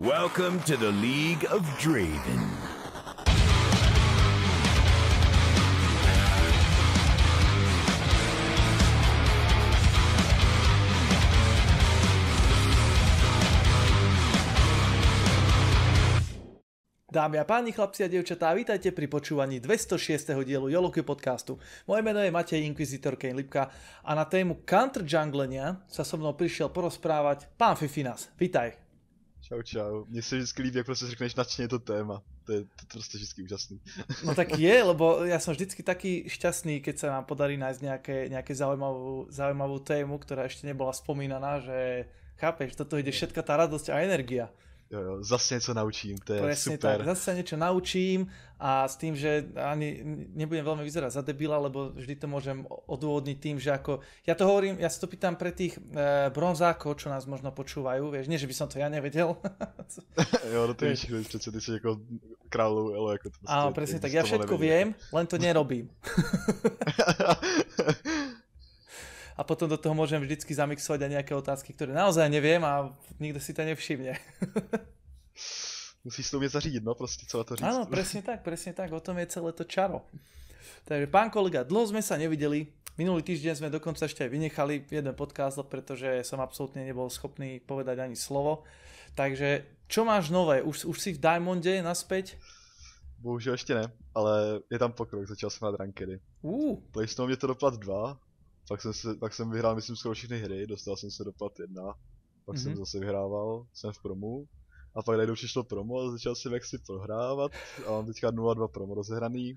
Welcome to the League of Draven. Dámy a páni, chlapci a dievčatá, vítajte pri počúvaní 206. dielu Joloky podcastu. Moje meno je Matej Inquisitor Kane Lipka a na tému counter junglenia sa so mnou prišiel porozprávať pán Fifinas. Vítaj. Čau, čau. Mně se vždycky líbí, jak prostě řekneš nadšeně to téma. To je, to prostě vždycky úžasný. No tak je, lebo ja som vždycky taký šťastný, keď sa nám podarí nájsť nejaké, nejaké zaujímavú, zaujímavú tému, ktorá ešte nebola spomínaná, že chápeš, toto ide všetka tá radosť a energia. Jo, jo, zase něco naučím, to je Presne super. tak, zase niečo naučím a s tým, že ani nebudem veľmi vyzerať za debila, lebo vždy to môžem odôvodniť tým, že ako, ja to hovorím, ja sa to pýtam pre tých e, bronzákov, čo nás možno počúvajú, vieš, nie, že by som to ja nevedel. jo, no to víš, přece ty jsi jako kráľov, ale jako to Áno, presne tak, ja všetko nevedí. viem, len to nerobím. A potom do toho môžem vždycky zamixovať aj nejaké otázky, ktoré naozaj neviem a nikto si to nevšimne. Musíš to umět zařídit, no prostě, co to říct. Áno, presne tak, presne tak, o tom je celé to čaro. Takže pán kolega, dlho sme sa nevideli, minulý týždeň sme dokonca ešte aj vynechali jeden podcast, pretože som absolútne nebol schopný povedať ani slovo. Takže čo máš nové? Už, už si v Diamonde naspäť? Bohužel ještě ne, ale je tam pokrok, začal jsem hrát rankedy. Uh, Playstation mě to do plat 2, pak jsem, se, pak jsem vyhrál myslím skoro všechny hry, dostal jsem se do plat 1, pak jsem Mhm. zase vyhrával, jsem v promu, a pak najednou přišlo promo a začal jsem jaksi prohrávat a mám teďka 0-2 promo rozehraný,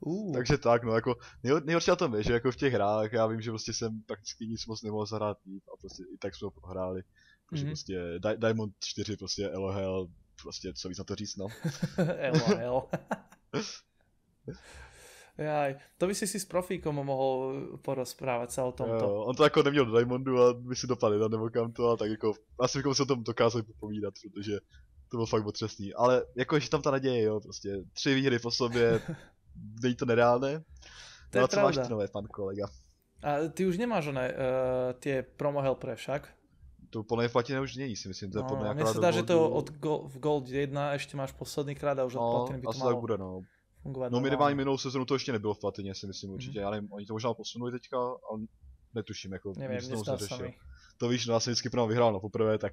uh. Takže tak, no jako nejhor, nejhorší na tom je, že jako v těch hrách, já vím, že prostě jsem prakticky nic moc nemohl zahrát líp a prostě i tak jsme ho prohráli. Takže Mhm. prostě Di- Diamond 4 prostě LOL, prostě co víc na to říct, no. LOL. Jaj, to by si si s profíkom mohol porozprávať sa o tomto. Jo, on to jako neměl do Diamondu a my si dopadli na nebo kam to a tak jako, asi bychom se o tom dokázali popovídat, protože to bylo fakt otřesný. Ale jako ještě tam ta naděje, jo, prostě tři výhry po sobě, není to nereálné. To je no a co máš pravda. ty nové, pan kolega? A ty už nemáš oné, uh, tie promo help pre však? To plné platiny už není, si myslím, to je No, podle sa do dá, že to od go, v Gold 1 ešte máš posledný krát a už od No, platiny by to asi malo tak bude, no. Fungovať. No minimálně minulou sezonu to ještě nebylo v platině, si myslím určitě. Mhm. Já nevím, oni to možná posunuli teďka, ale netuším, jako Neviem, jsem to mi. To víš, no já jsem vždycky prvom vyhrál na poprvé, tak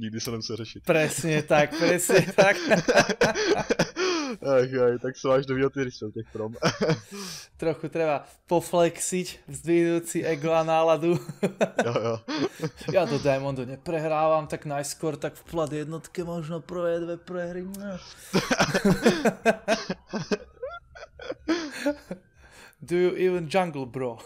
nikdy se nemusel řešit. Presne tak, presne tak. Ach, aj, tak som až ryšel těch prom. Trochu treba poflexiť, vzdvihnúť si ego a náladu. jo, jo. ja do Diamondu neprehrávam, tak najskôr tak v plat jednotke možno prvé dve prehry. Do you even jungle, bro?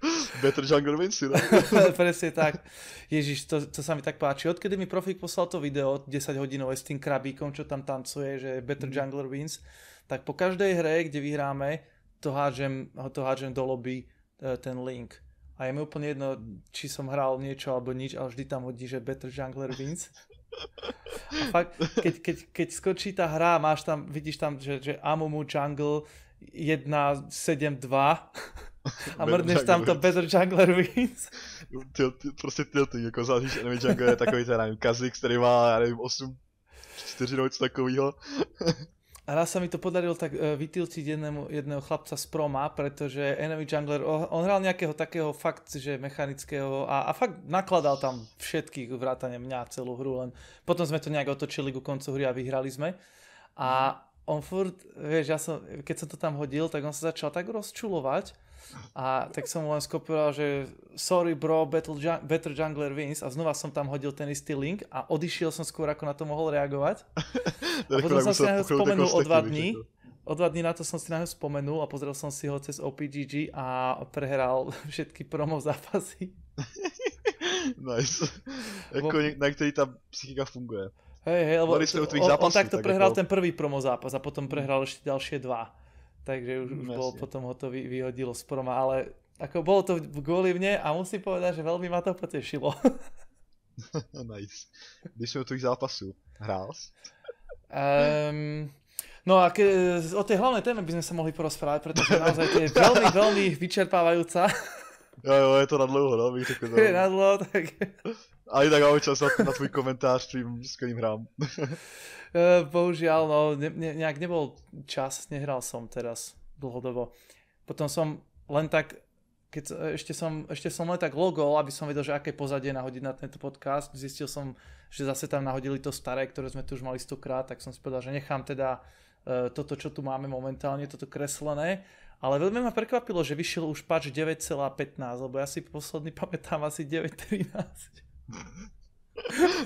Better Jungle wins, no. Presne tak. Ježiš, to, to sa mi tak páči. Odkedy mi Profik poslal to video 10 hodinové s tým krabíkom, čo tam tancuje, že Better Jungler wins, tak po každej hre, kde vyhráme, to hádžem, to hádžem do lobby e, ten link. A je mi úplne jedno, či som hral niečo alebo nič, ale vždy tam hodí, že Better Jungler wins. A fakt, keď, keď, keď skočí tá hra, máš tam, vidíš tam, že, že Amumu Jungle 1.7.2 a mrdneš tam to Jungler Better Jungler wins. Ty, ty, prostě tilty, jako záležíš enemy jungle je takový ten, nevím, Kazix, který má, já nevím, 8 4 nebo něco takového. A raz sa mi to podarilo tak uh, vytiltiť jednému, jedného chlapca z proma, pretože Enemy Jungler, on, on hral nejakého takého fakt, že mechanického a, a fakt nakladal tam všetkých vrátane mňa celú hru, len potom sme to nejak otočili ku koncu hry a vyhrali sme. A on furt, vieš, ja som, keď som to tam hodil, tak on sa začal tak rozčulovať a tak som mu len skopioval, že sorry bro, battle jung- Better Jungler wins a znova som tam hodil ten istý link a odišiel som skôr, ako na to mohol reagovať. A potom som si na spomenul o dva dní. O dva dní na to som si na spomenul a pozrel som si ho cez OPGG a prehral všetky promo zápasy. Nice. jako Bo- na ta psychika funguje. Hej, hej, lebo on, on takto tak prehral ako- ten prvý promo zápas a potom prehral ešte ďalšie dva. Takže už, už Mm, bol potom ho to vy, vyhodilo z proma, ale ako bolo to kvôli mne a musím povedať, že veľmi ma to potešilo. nice. Když jsme u tvých zápasů, hrál? Um, no a ke, o tej hlavnej téme by sme sa mohli porozprávať, pretože naozaj to je veľmi, veľmi vyčerpávajúca. Jo, jo, je to na dlouho, no, bych řekl. Je na dlouho, tak... A i tak mám čas na, na tvůj komentář tvým skvělým hrám. Eh, Bohužiaľ, no, ne, ne, nejak nebol čas, nehral som teraz dlhodobo. Potom som len tak, keď ešte som, ešte som len tak logol, aby som vedel, že aké pozadie nahodiť na tento podcast. Zistil som, že zase tam nahodili to staré, ktoré sme tu už mali stokrát, tak som si povedal, že nechám teda eh, toto, čo tu máme momentálne, toto kreslené. Ale veľmi ma prekvapilo, že vyšiel už patch 9,15, lebo ja si posledný pamätám asi 9,13.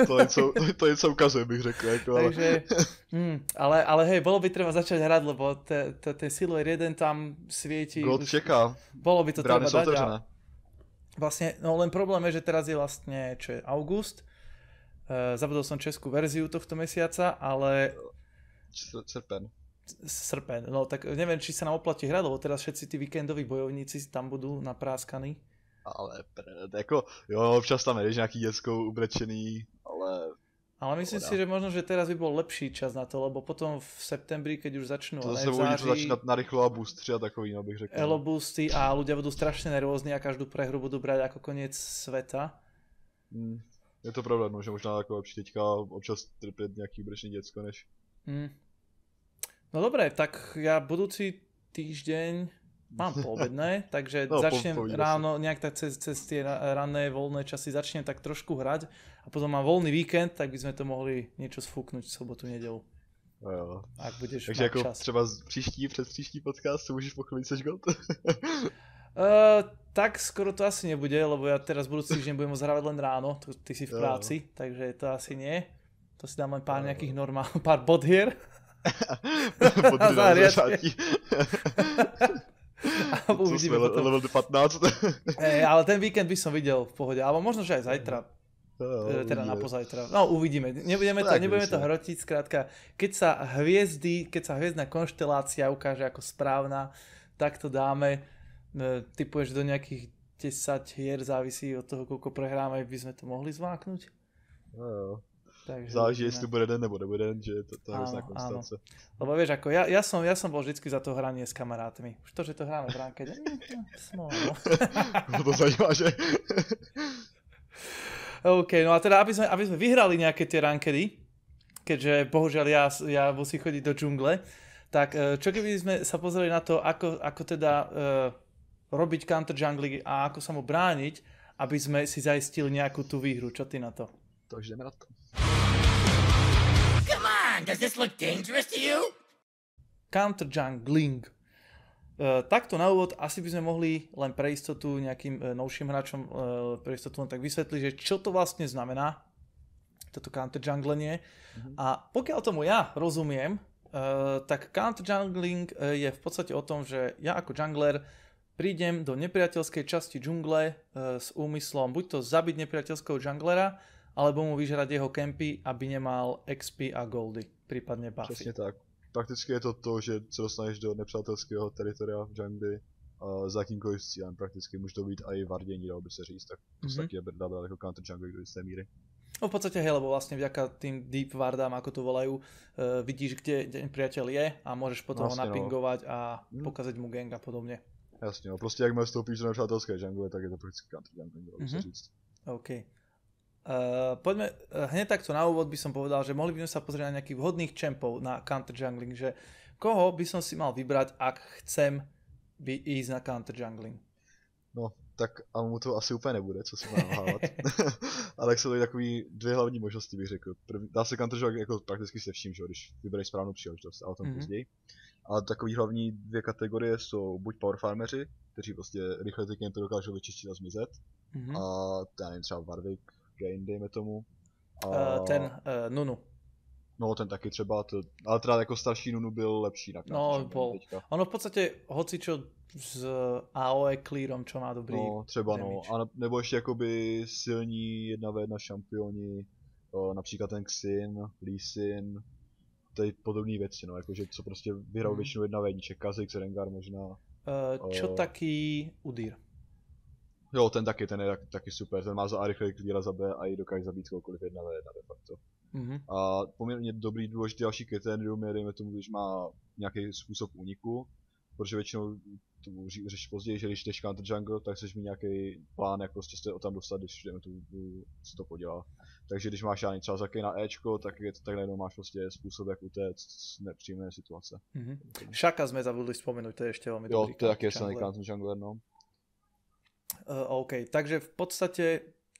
To něco, to, něco ukazuje, bych řekl. Jako, ale... Takže, mm, ale, ale hej, bolo by treba začať hrať, lebo te, te, Silver 1 tam svieti. Gold už- čeká, Bolo by to brány treba dať. A vlastne, no len problém je, že teraz je vlastne, čo je, august. Uh, zabudol som českú verziu tohto mesiaca, ale Srpen. srpen. No tak neviem, či sa nám oplatí hrať, lebo teraz všetci tí víkendoví bojovníci tam budú napráskaní. Ale pred, jako, jo, občas tam jdeš nějaký dětskou ubrečený, ale Ale myslím Pohoda. si, že možno, že teraz by bol lepší čas na to, lebo potom v septembri, keď už začnú to zase to září, začínat narychlo a boostři a takový, no bych řekl. Elo boosty a ľudia budú strašne nervózni a každú prehru budú brať ako koniec sveta. Hmm. Je to pravda, no, že možná jako lepší teďka občas trpět nějaký ubrečený děcko, než Hm. No dobre, tak ja budúci týždeň mám poobedné, takže No, začnem ráno, nejak tak cez, cez tie ra- ranné voľné časy začnem tak trošku hrať a potom mám voľný víkend, tak by sme to mohli niečo sfúknuť v sobotu, nedelu, jo, jo. ak budeš Takže jako čas. třeba z příští, přes příští podcast se můžeš pochválit seš gold? Uh, tak skoro to asi nebude, lebo ja teraz budúci týždeň budem môcť hrávať len ráno, tu- ty si v práci, takže to asi nie. To si dám len pár nejakých normál, pár bodhier. Pod na. A Co uvidíme potom. level 15. Ej, ale ten víkend by som videl v pohode, alebo možno, že aj zajtra, e, teda na pozajtra. No uvidíme, nebudeme to, nebudeme to hrotiť, skrátka, keď sa hviezdy, keď sa hviezdna konštelácia ukáže ako správna, tak to dáme, E, typuješ do nejakých 10 hier, závisí od toho, koľko prehráme, by sme to mohli zváknuť. Jo, jo. Takže Záleží, uvidíme. jestli bude den nebo nebude den, že je to, to Áno, hrozná konstance. Lebo vieš, ako ja, ja, som, ja som bol vždycky za to hranie s kamarátmi. Už to, že to hráme v mm, smola, no. to zajímá, že? OK, no a teda, aby sme, aby sme vyhrali nejaké tie rankedy, keďže bohužiaľ ja, ja musím chodiť do džungle, tak e, čo keby sme sa pozreli na to, ako, ako teda uh, robiť counter jungling a ako sa mu brániť, aby sme si zaistili nejakú tú výhru. Čo ty na to? Takže jdeme na to. On, does this look dangerous to you? Counter jungling. Uh, takto na úvod asi by sme mohli len pre istotu nejakým uh, novším hráčom uh, pre istotu len tak vysvetliť, že čo to vlastne znamená, toto counter junglenie. A pokiaľ tomu ja rozumiem, uh, tak counter jungling uh, je v podstate o tom, že ja ako jungler prídem do nepriateľskej časti džungle uh, s úmyslom buď to zabiť nepriateľského junglera, alebo mu vyžrať jeho kempy, aby nemal XP a goldy, prípadne buffy. Přesně tak. Prakticky je to to, že se dostaneš do nepřátelského teritoria v jungli uh, za jakýmkoliv cílem. Prakticky může to být i vardění, dalo by se říct. Tak to Mhm. mm-hmm. taky je dávat jako counter jungling do jisté míry. No v podstate hej, lebo vlastne vďaka tým deep wardám, ako to volajú, uh, vidíš, kde ten priateľ je a môžeš potom ho Vlastne, no. napingovať a Mm. pokaziť mu gang a podobne. Jasně, no, prostě jakmile vstoupíš do nepřátelské jungle, tak je to prakticky counter jungling, dalo by Mhm. říct. OK. Uh, poďme, uh, hneď takto na úvod by som povedal, že mohli by sme sa pozrieť na nejakých vhodných čempov na counter jungling, že koho by som si mal vybrať, ak chcem by ísť na counter jungling. No, tak a mu to asi úplně nebude, co si mám hávat. Ale tak jsou tady takový dvě hlavní možnosti, bych řekl. První, dá se counter jungling jako prakticky se vším, že když vybereš správnou příležitost, ale o tom Mhm. mm-hmm. později. Ale takový hlavní dvě kategorie jsou buď power farmeři, kteří prostě rychle ty kempy dokážou vyčistit a zmizet, Mhm. a já nevím, třeba Warwick, Gain, dejme tomu. A, Uh, ten uh, Nunu. No ten taky třeba, to, ale teda jako starší Nunu byl lepší na No, bol. teďka. Ono v podstate, hoci čo s AOE clearom, čo má dobrý No, třeba no. damage. A ne- nebo ještě jakoby silní jedna v jedna šampioni, o, například ten Xin, Lee Sin, tady podobné věci, no, jakože co prostě vyhrajou Mhm. většinou jedna v jedniček, Kha'Zix, Rengar možná. Uh, čo O. taký Udyr? Jo, ten taky, ten je tak, taky super, ten má za A rychle cleara za B a i dokáže zabít kohokoliv jedna v jedna de facto. Mhm. A poměrně dobrý důležitý další kritérium je, dejme tomu, když má nějaký způsob úniku, protože většinou to řešit později, že když jdeš counter jungle, tak chceš mít nějaký plán, jak prostě se tam dostat, když jdeme tu, tu, se to podělá. Takže když máš ani třeba zaky na Ečko, tak, je, tak najednou máš prostě způsob, jak utéct z nepříjemné situace. Mm-hmm. Šaka sme zabudli spomenúť, to je ešte veľmi Jo, dobrý to je taky silný counter jungler, no. Uh, OK, takže v podstate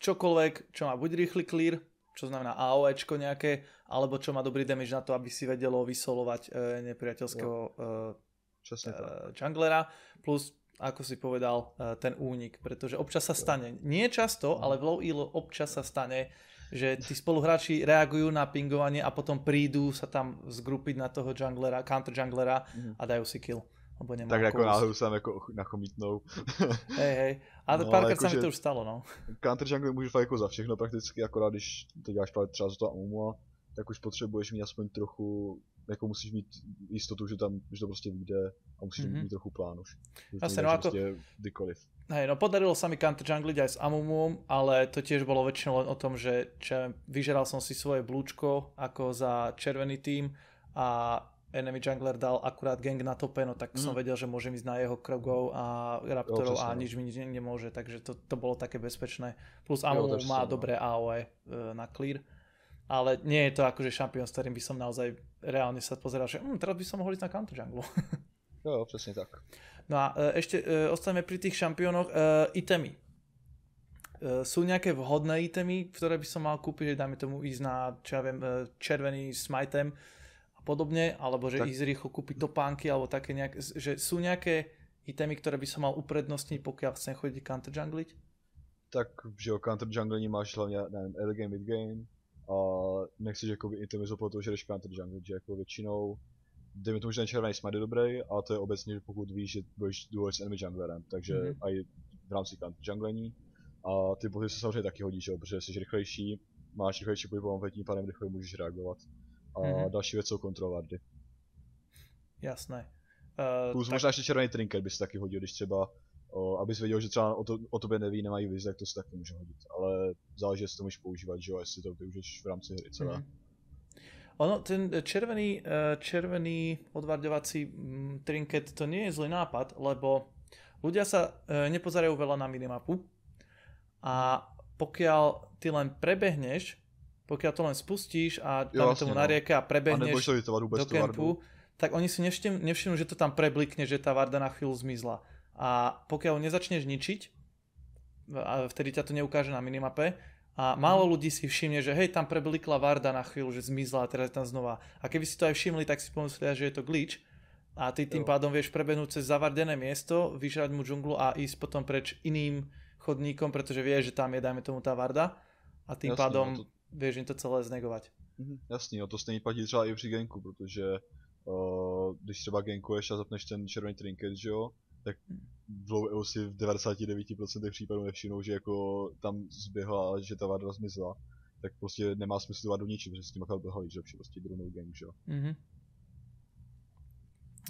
čokoľvek, čo má buď rýchly clear, čo znamená AOEčko nejaké, alebo čo má dobrý damage na to, aby si vedelo vysolovať uh, nepriateľského tak. uh, junglera, plus ako si povedal, uh, ten únik, pretože občas sa stane, nie často, ale v low elo občas sa stane, že tí spoluhráči reagujú na pingovanie a potom prídu sa tam zgrupiť na toho junglera, counter junglera Mhm. a dajú si kill. Lebo nemá Tak koho- náhodou sám jako nachomítnou. Hej, hej. A No, párkrát sa mi to už stalo, no. Counter jungle můžeš fakt jako za všechno prakticky, akorát když to děláš právě třeba za to Amumua, tak už potřebuješ mít aspoň trochu, jako musíš mít jistotu, že tam, že to prostě vyjde a musíš Mhm. mít trochu plán už. Jasne, no ako- kdykoliv. Hej, no podarilo sa mi counter jungliť aj s Amumum, ale to tiež bolo väčšinou len o tom, že čo, vyžeral som si svoje blúčko ako za červený tým a enemy jungler dal akurát gang na tope, no tak som Mhm. vedel, že môžem ísť na jeho krogov a raptorov presne, a nič mi nič ne- nemôže, takže to, to bolo také bezpečné. Plus Jo, Amumum to má presne, no. dobré AOE e, na clear. Ale nie je to akože šampión, s ktorým by som naozaj reálne sa pozeral, že hm, teraz by som mohol ísť na counter jungle. Jo, jo, přesně tak. No a e, ešte e, ostaňme pri tých šampiónoch. E, itemy. E, sú nejaké vhodné itemy, ktoré by som mal kúpiť, že dáme tomu ísť na, čo ja viem, e, červený smitem podobne, alebo že Tak- ísť rýchlo kúpiť topánky, alebo také nejaké, že sú nejaké itemy, ktoré by som mal uprednostniť, pokiaľ chcem chodiť counter jungliť? Tak, že jo, counter junglení máš hlavně, nevím, early game, mid game a nechceš jakoby itemizovat toho, že jdeš counter jungle, že jako většinou dejme tomu, že ten červený smite je dobrý, a to je obecně, že pokud víš, že budeš duovat s enemy junglerem, takže Mhm. mm-hmm. i v rámci counter junglení. A ty boty se samozřejmě taky hodí, že jo, protože jsi rychlejší, máš rychlejší pohybovou tím pádem rychle můžeš reagovat. A Mhm. mm-hmm. další věc jsou kontrovardy. Jasné. E, Plus možná ještě červený trinket by se taky hodil, když třeba o, abys věděl, že třeba o, to, o tobě neví, nemají vizi, tak to se taky může hodit. Ale záleží, jestli to můžeš používat, že jo, jestli to využiješ v rámci hry celé. Mhm. Ono, ten červený, eh, červený odvarďovací mm, trinket to nie je zlý nápad, lebo ľudia sa eh, nepozerajú veľa na minimapu a pokiaľ ty len prebehneš, pokiaľ to len spustíš a Jo, dáme jasne, tomu no. na rieke a A prebehneš vůbec do kempu, tak oni si nevšim, nevšimnú, že to tam preblikne, že tá varda na chvíľu zmizla. A pokiaľ nezačneš ničiť, a vtedy ťa to neukáže na minimape, a málo ľudí si všimne, že hej, tam preblikla varda na chvíľu, že zmizla a teraz je tam znova. A keby si to aj všimli, tak si pomyslia, že je to glitch. A ty tým Jo. pádom vieš prebehnúť cez zavardené miesto, vyžrať mu džunglu a ísť potom preč iným chodníkom, pretože vieš, že tam je, dajme tomu, tá varda. A tým Jasne, pádom no to- vieš im to celé znegovať. Mhm, jasný, no to stejně platí třeba i při genku, protože uh, když třeba genkuješ a zapneš ten červený trinket, že jo, tak v low elo si v 99% případů nevšimnou, že jako tam zběhla že ta varda zmizela. Tak prostě nemá smysl vardu ničit, protože s tím akorát dohalí, že prostě druhou gang, že jo. Mhm.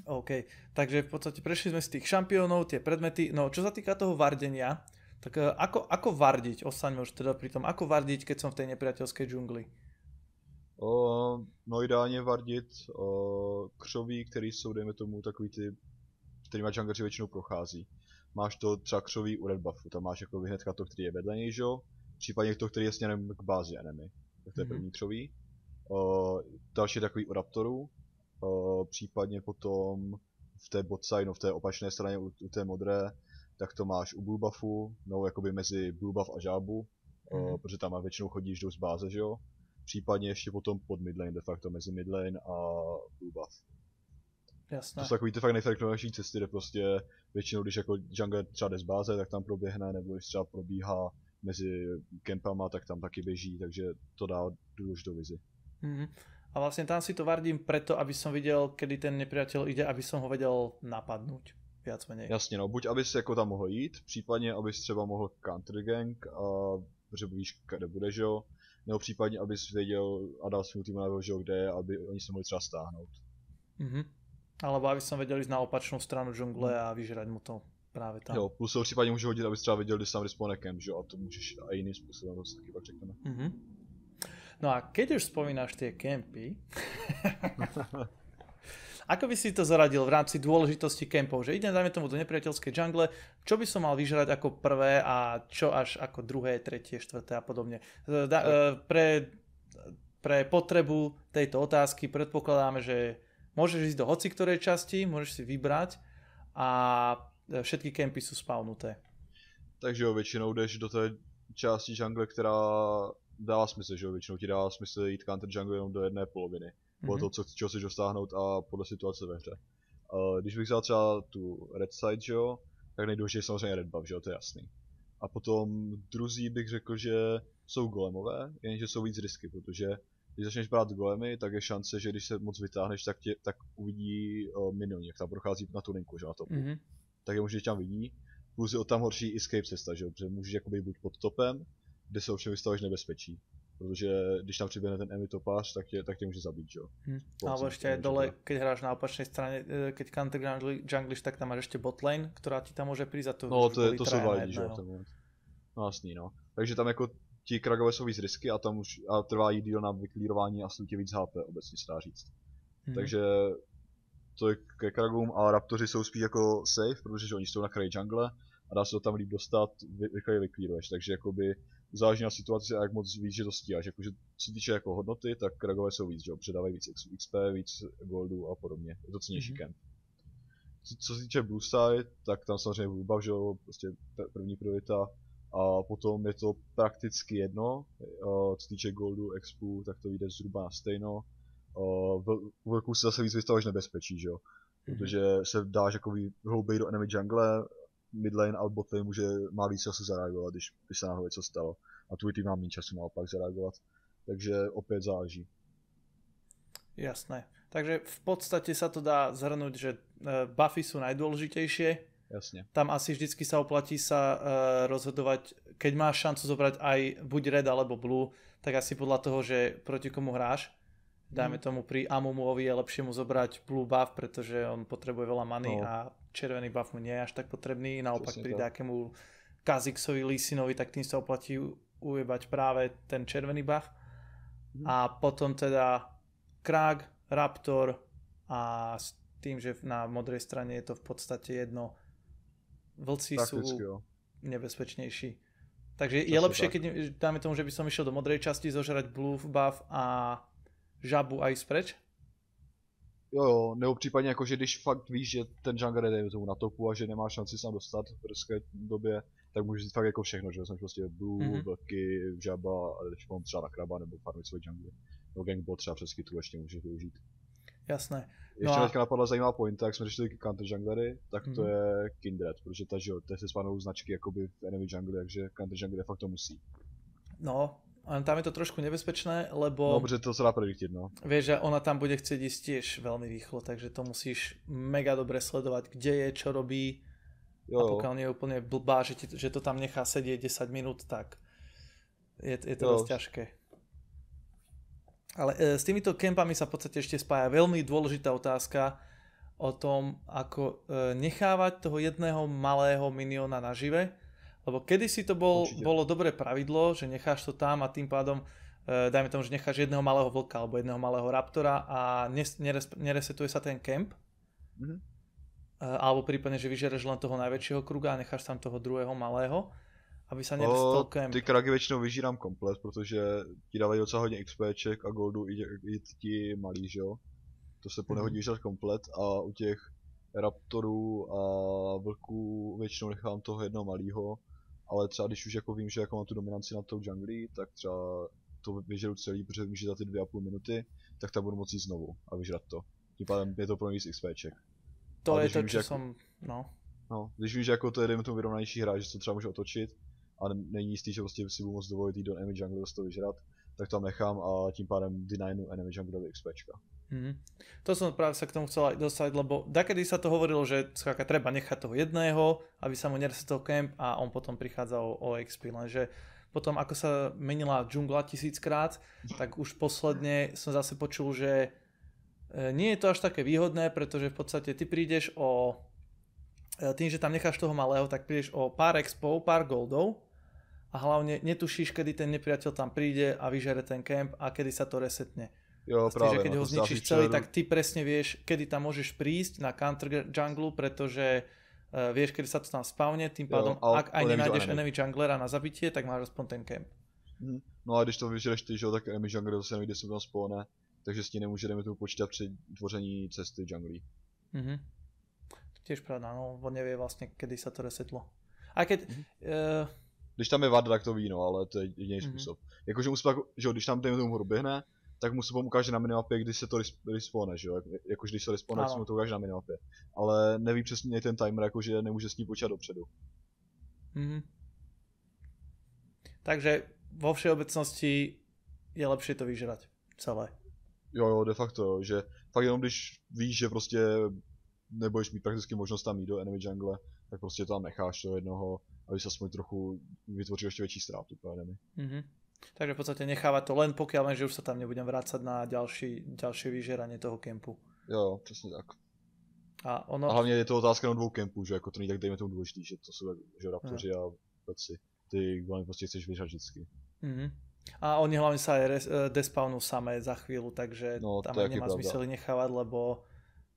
OK, takže v podstate prešli sme z tých šampiónov, tie predmety, no čo sa týka toho vardenia, tak e, ako, ako vardiť, ostaňme už teda pri tom, ako vardiť, keď som v tej nepriateľskej džungli? Uh, no ideálně vardit uh, křoví, který jsou, dejme tomu, takový ty, kterýma jungleři většinou prochází. Máš to třeba křoví u red buffu, tam máš jako hnedka to, který je vedle něj, že jo? Případně to, který je směrem k bázi enemy. Tak to je Mhm. první křoví. Uh, další je takový u raptorů. Uh, případně potom v té bot side, no v té opačné straně u, u té modré, tak to máš u blue buffu, no jakoby mezi blue buff a žábu, Mhm. uh, protože tam většinou chodíš jdou z báze, že jo? Případně ještě potom pod midlane, de facto mezi midlane a blue buff. To Jasné. jsou takový ty fakt nejfrekventější cesty, kde prostě většinou, když jako jungler třeba jde z báze, tak tam proběhne, nebo když třeba probíhá mezi kempama, tak tam taky běží, takže to dá důležitou vizi. Mhm. A vlastne tam si to vardím preto, aby som videl, kedy ten nepriateľ ide, aby som ho vedel napadnúť. Viac menej. Jasně no, buď abys jako tam mohl jít, případně abys třeba mohl counter gang, a, protože víš, kde bude, že jo, nebo případně abys věděl a dal svým týmu najevo, že jo, kde je, aby oni se mohli třeba stáhnout. Mhm. Alebo aby som vedel ísť na opačnú stranu džungle a vyžrať mu to práve tam. Jo, plus to případně může hodit, abys třeba viděl, kdy se tam respawne camp, že a to můžeš a jiným způsobem, to se taky pak řekneme. Mhm. No a keď už spomínaš tie kempy, Ako by si to zaradil v rámci dôležitosti kempov? Že idem, dajme tomu, do nepriateľskej jungle, čo by som mal vyžrať ako prvé a čo až ako druhé, tretie, štvrté a podobne. Da, e, pre, pre potrebu tejto otázky predpokladáme, že môžeš ísť do hoci ktorej časti, môžeš si vybrať a všetky kempy sú spavnuté. Takže jo, většinou jdeš do té části jungle, která dává smysl, že jo, většinou ti dává smysl jít counter jungle jenom do jedné poloviny. Podle Mhm. toho, co, čeho chceš dostáhnout a podle situace ve hře. Uh, když bych vzal třeba tu red side, že jo, tak nejdůležitější je samozřejmě red buff, že jo, to je jasný. A potom druzí bych řekl, že jsou golemové, jenže jsou víc risky, protože když začneš brát golemy, tak je šance, že když se moc vytáhneš, tak, tě, tak uvidí uh, minioni, jak tam prochází na tu linku, že na topu Mhm. tak je možná, že tam vidí. Plus je od tam horší escape cesta, že jo, protože můžeš jakoby buď pod topem, kde se ovšem vystavuješ nebezpečí. Protože když tam přiběhne ten enemy topář, tak tě, tak tě může zabít, jo. Hm. Bol Alebo ešte aj dole, keď hráš na opačnej strane, e, keď counter jungli- junglish, tak tam máš ešte botlane, ktorá ti tam môže prísť a to No to, je, to dva lidi, že jo. No jasný, no. Takže tam jako ti kragové jsou víc risky a tam už a trvá jí díl na vyklírování a jsou ti víc HP obecně se dá říct. Mhm. Takže to je ke kragům a raptoři jsou spíš jako safe, protože že oni jsou na kraji jungle a dá se to tam líp dostat, rychleji vyklíruješ, takže jakoby záleží na situaci a jak moc víš, že to stíháš. Jakože co se týče jako hodnoty, tak kragové jsou víc, že jo, předávají víc XP, víc goldu a podobně. Je to cenější Mhm. mm-hmm. camp. Co- Co se týče blue side, tak tam samozřejmě buff, že jo, prostě pr- první priorita. A potom je to prakticky jedno, co se týče goldu, expu, tak to jde zhruba na stejno. V velkou se zase víc vystavuješ nebezpečí, že jo. Mhm. Protože se dáš jako hlouběji do enemy jungle, midlane a botlane může, má víc času zareagovat, když by se náhodou něco stalo. A tvůj tým má méně času naopak zareagovat. Takže opět záleží. Jasné. Takže v podstate sa to dá zhrnúť, že e, buffy sú najdôležitejšie. Jasně. Tam asi vždycky sa oplatí sa e, rozhodovať, keď máš šancu zobrať aj buď red alebo blue, tak asi podľa toho, že proti komu hráš. Dajme tomu pri Amumuovi je lepšie mu zobrať blue buff, pretože on potrebuje veľa many No. a červený buff mu nie je až tak potrebný. Naopak Presne pri tak. takému Kazixovi, Lisinovi, tak tým sa oplatí ujebať práve ten červený buff. Mhm. A potom teda Krag, Raptor a s tým, že na modrej strane je to v podstate jedno. Vlci sú Prakticky jo. nebezpečnejší. Takže je Presne lepšie, tak. keď dáme tomu, že by som išiel do modrej časti zožrať blue buff a žabu a ísť preč? Jo, jo, nebo případně jako, že když fakt víš, že ten jungle je tomu na topu a že nemá šanci se dostat v brzké době, tak můžeš jít fakt jako všechno, že jsem prostě blue, Mhm. mm-hmm. vlky, žaba, a když mám třeba na kraba nebo farmit svůj jungle. Nebo gangbot třeba přes kytu ještě můžeš využít. Jasné. Ještě No no a- teďka napadla zajímavá pointa, jak jsme řešili counter junglery, tak to Mhm. je Kindred, protože ta, že jo, to se spanou značky jakoby v enemy jungle, takže counter jungle de facto musí. No, tam je to trošku nebezpečné, lebo No, protože to se dá prediktit, no. vieš, že ona tam bude chcieť ísť tiež veľmi rýchlo, takže to musíš mega dobre sledovať, kde je, čo robí Jo, a jo. pokiaľ nie je úplne blbá, že, ti, že to tam nechá sedieť 10 minút, tak je, je to Jo. dosť ťažké. Ale e, s týmito kempami sa v podstate ešte spája veľmi dôležitá otázka o tom, ako e, nechávať toho jedného malého miniona nažive. Lebo kedysi to bol, Určite. bolo dobré pravidlo, že necháš to tam a tým pádom e, dajme tomu, že necháš jedného malého vlka alebo jedného malého raptora a nes, neres, neresetuje sa ten kemp. Mhm. E, alebo prípadne, že vyžereš len toho najväčšieho kruga a necháš tam toho druhého malého, aby sa neresetol kemp. ty kragy většinou vyžírám komplet, protože ti dávají docela hodně XPček a goldu i, i ti malí, že jo. To se Mhm. po nehodí vyžírat komplet a u těch raptorů a vlků většinou nechám toho jednoho malýho, ale třeba když už jako vím, že jako mám tu dominanci nad tou junglí, tak třeba to vyžeru celý, protože vím, že za ty dvě a půl minuty, tak tam budu moci znovu a vyžrat to. Tím pádem je to pro mě víc XPček. To ale je to, vím, čo som... No. No, když víš, že jako to je dejme tomu vyrovnanější hráč, že to třeba může otočit a ne- není jistý, že prostě si budu moc dovolit jít do enemy jungle to vyžrat, tak tam nechám a tím pádem denynu enemy junglerovi XPčka. Mhm. To som práve sa k tomu chcel aj dostať, lebo dakedy sa to hovorilo, že skrátka treba nechať toho jedného, aby sa mu neresetol camp a on potom prichádza o, o XP, lenže potom ako sa menila džungla tisíckrát, tak už posledne som zase počul, že e, nie je to až také výhodné, pretože v podstate ty prídeš o e, tým, že tam necháš toho malého, tak prídeš o pár expov, pár goldov a hlavne netušíš, kedy ten nepriateľ tam príde a vyžere ten camp a kedy sa to resetne. Jo, Proste, práve, že keď no, ho to zničíš celý, tak ty presne vieš, kedy tam môžeš prísť na counter junglu, pretože uh, vieš, kedy sa to tam spawne, tým Jo, pádom, ale- ak aj nenájdeš enemy. enemy junglera na zabitie, tak máš aspoň ten camp. Mhm. No a když to vyžereš ty, že jo, tak enemy jungler zase neví, kde se tam spawne, takže s tím nemůže dejme tomu počítat při tvoření cesty junglí. Mhm. Tiež pravda, no, on nevie vlastne, kedy sa to resetlo. Aj keď, Mhm. uh, Když tam je vada, tak to ví, no, ale to je jediný Mhm. způsob. Jakože mu se pak, že jo, když tam dejme tomu hru běhne, tak mu se potom ukáže na minimapě, kdy se to res- respawne, že jo, Jak- jakože když se respawne, tak se mu to ukáže na minimapě. Ale neví přesně ten timer, jakože nemůže s ní počítat dopředu. mhm. Takže vo všeobecnosti je lepšie to vyžrať celé. Jo, jo, de facto, jo, že fakt jenom když víš, že prostě nebudeš mít prakticky možnost tam jít do enemy jungle, tak prostě to tam necháš toho jednoho, aby se aspoň trochu vytvořil ještě větší ztrátu pro enemy. Mhm. Takže v podstate nechávať to len pokiaľ len, že už sa tam nebudem vrácať na ďalší, ďalšie vyžeranie toho kempu. Jo, přesně tak. A ono... A hlavně je to otázka jenom dvou kempů, že jako to není tak dejme tomu důležitý, že to jsou že raptoři a peci. Ty hlavně prostě chceš vyhrát vždycky. Mhm. A oni hlavne sa aj res, eh, despawnú samé za chvíľu, takže No, tam nemá zmysel nechávať, lebo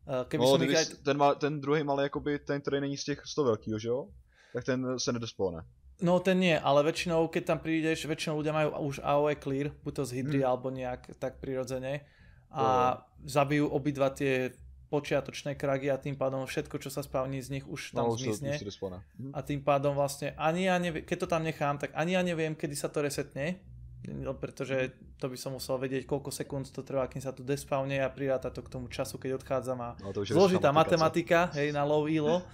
eh, keby no, som ich aj... ten, má, ten druhý malý, jakoby ten, který není z těch 100 velkýho, že jo? Tak ten se nedespawne. No ten nie, ale väčšinou, keď tam prídeš, väčšinou ľudia majú už AOE clear, buď to z hydry, Hmm. alebo nejak tak prirodzene. A zabijú obidva tie počiatočné kragy a tým pádom všetko, čo sa spavní z nich, už tam No, už, zmizne. už despawne. Mhm. A tým pádom vlastne ani ja neviem, keď to tam nechám, tak ani ja neviem, kedy sa to resetne, no, pretože to by som musel vedieť, koľko sekúnd to trvá, kým sa to despawne a priráta to k tomu času, keď odchádzam a No, už zložitá matematika, hej, na low elo.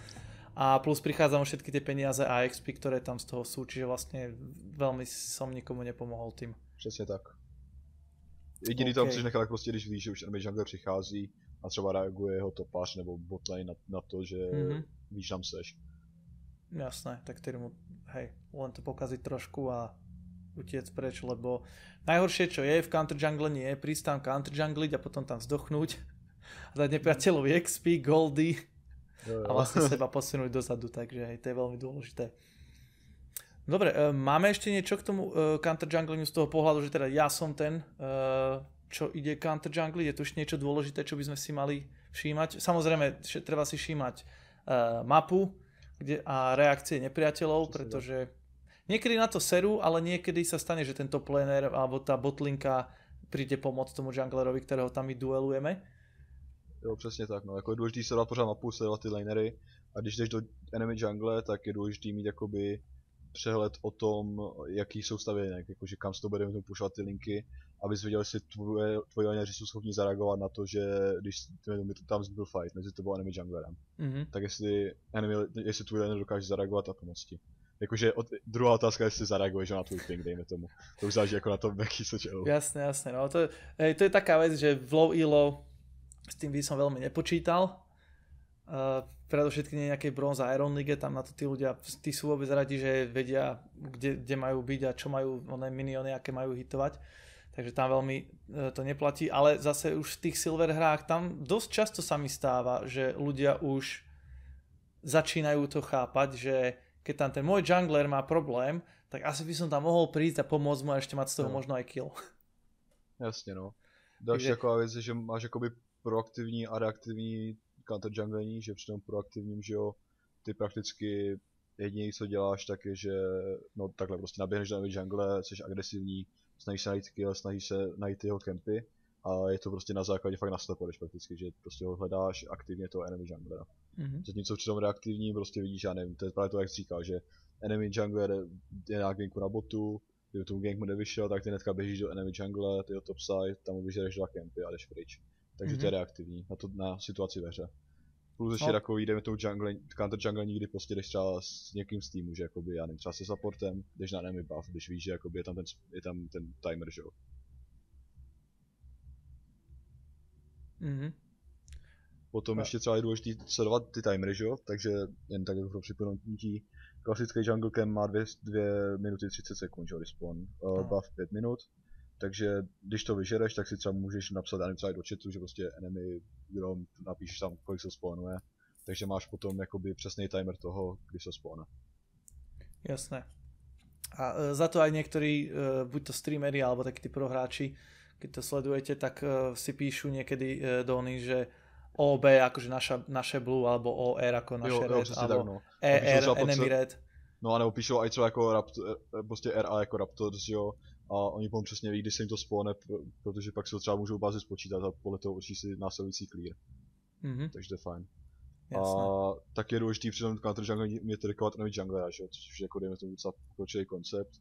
A plus prichádzam všetky tie peniaze a XP, ktoré tam z toho sú, čiže vlastne veľmi som nikomu nepomohol tým. Přesně tak. Jediný tam OK. chceš nechat prostě, když víš, že už enemy jungler přichází a třeba reaguje jeho topář nebo botlane na, na to, že Mhm. víš, tam seš. Jasné, tak tedy mu, hej, len to pokaziť trošku a utiec preč, lebo najhoršie, čo je v counter jungle, nie je prísť tam counter jungliť a potom tam zdochnúť a dať nepriateľovi XP, goldy. A vlastne seba posunúť dozadu, takže hej, to je veľmi dôležité. Dobre, e, máme ešte niečo k tomu e, counter junglingu z toho pohľadu, že teda ja som ten, e, čo ide counter jungliť, je tu ešte niečo dôležité, čo by sme si mali všímať. Samozrejme, treba si všímať e, mapu kde, a reakcie nepriateľov, pretože niekedy na to serú, ale niekedy sa stane, že ten top laner alebo tá botlinka príde pomôcť tomu junglerovi, ktorého tam my duelujeme. Jo, přesně tak, no, jako je důležité sledovat pořád mapu, sledovat ty lanery a když jdeš do enemy jungle, tak je důležité mít jakoby přehled o tom, jaký jsou stavěny, jakože kam s to budeme pušovat ty linky, abys věděl, jestli tvoje, tvoji laneři jsou schopni zareagovat na to, že když tam byl fight mezi tebou a enemy junglerem, Mhm. tak jestli, enemy, jestli tvůj laner dokáže zareagovat a pomoct ti. Jakože od, druhá otázka je, jestli zareaguješ na tvůj ping, dejme tomu. To už záleží jako na tom, jaký se čelo. Jasné, jasné. No, to, hej, to je taká vec, že v low elo s tým by som veľmi nepočítal. Uh, predovšetkým nejakej bronze Iron League, tam na to tí ľudia, tí sú vôbec radi, že vedia, kde, kde majú byť a čo majú, oné miniony, aké majú hitovať. Takže tam veľmi uh, to neplatí, ale zase už v tých silver hrách tam dosť často sa mi stáva, že ľudia už začínajú to chápať, že keď tam ten môj jungler má problém, tak asi by som tam mohol prísť a pomôcť mu a ešte mať z toho No. možno aj kill. Jasně no. Další Takže- taková věc je, že máš jakoby proaktivní a reaktivní counter junglení, že při tom proaktivním, že jo, ty prakticky jediný, co děláš, tak je, že no takhle prostě naběhneš do jungle, jsi agresivní, snažíš se najít kill, snažíš se najít jeho kempy a je to prostě na základě fakt naslepo, prakticky, že prostě ho hledáš aktivně toho enemy junglera. Mhm. Zatímco při tom reaktivní prostě vidíš, já nevím, to je právě to, jak jsi říkal, že enemy jungler je na ganku na botu, kdyby tomu gank mu nevyšel, tak ty hnedka běžíš do enemy jungle, ty do topside, tam mu vyžereš dva campy a jdeš pryč. Takže to je Mhm. reaktivní na, to, na situaci ve hře. Plus ještě No. takový, jdeme tou jungle, counter jungle nikdy prostě jdeš třeba s někým z týmu, že jakoby, já nevím, třeba se supportem, jdeš na enemy buff, když víš, že jakoby je tam ten, je tam ten timer, že jo. Mhm. Potom A- ještě třeba je důležité sledovat ty timery, že jo? Takže jen tak pro připomenutí, klasický jungle camp má 2 minuty 30 sekund, že jo, respawn, uh, Ano. buff 5 minut, takže když to vyžereš, tak si třeba můžeš napsat já nevím, třeba do chatu, že prostě enemy, kdo napíšeš tam, kolik se spawnuje, takže máš potom jakoby přesný timer toho, kdy se spawne. Jasné. A e, za to aj niektorí, e, buď to streamery, alebo takí tí prohráči, keď to sledujete, tak uh, si píšu niekedy uh, Dony, že OB akože naša, naše blue, alebo OR ako naše Jo, jo, red, přesně alebo tak, no. ER, enemy potře- red. No a nebo píšou i třeba jako Raptor, eh, prostě RA jako Raptors, jo. A oni potom přesně ví, kdy se jim to spone, pr- protože pak si to třeba můžou bázi spočítat a podle toho určí si následující clear, Mhm, takže to je fajn. A tak je důležitý při tom counter jungle umět trikovat enemy junglera, že což je jako dejme tomu docela pokročilý koncept,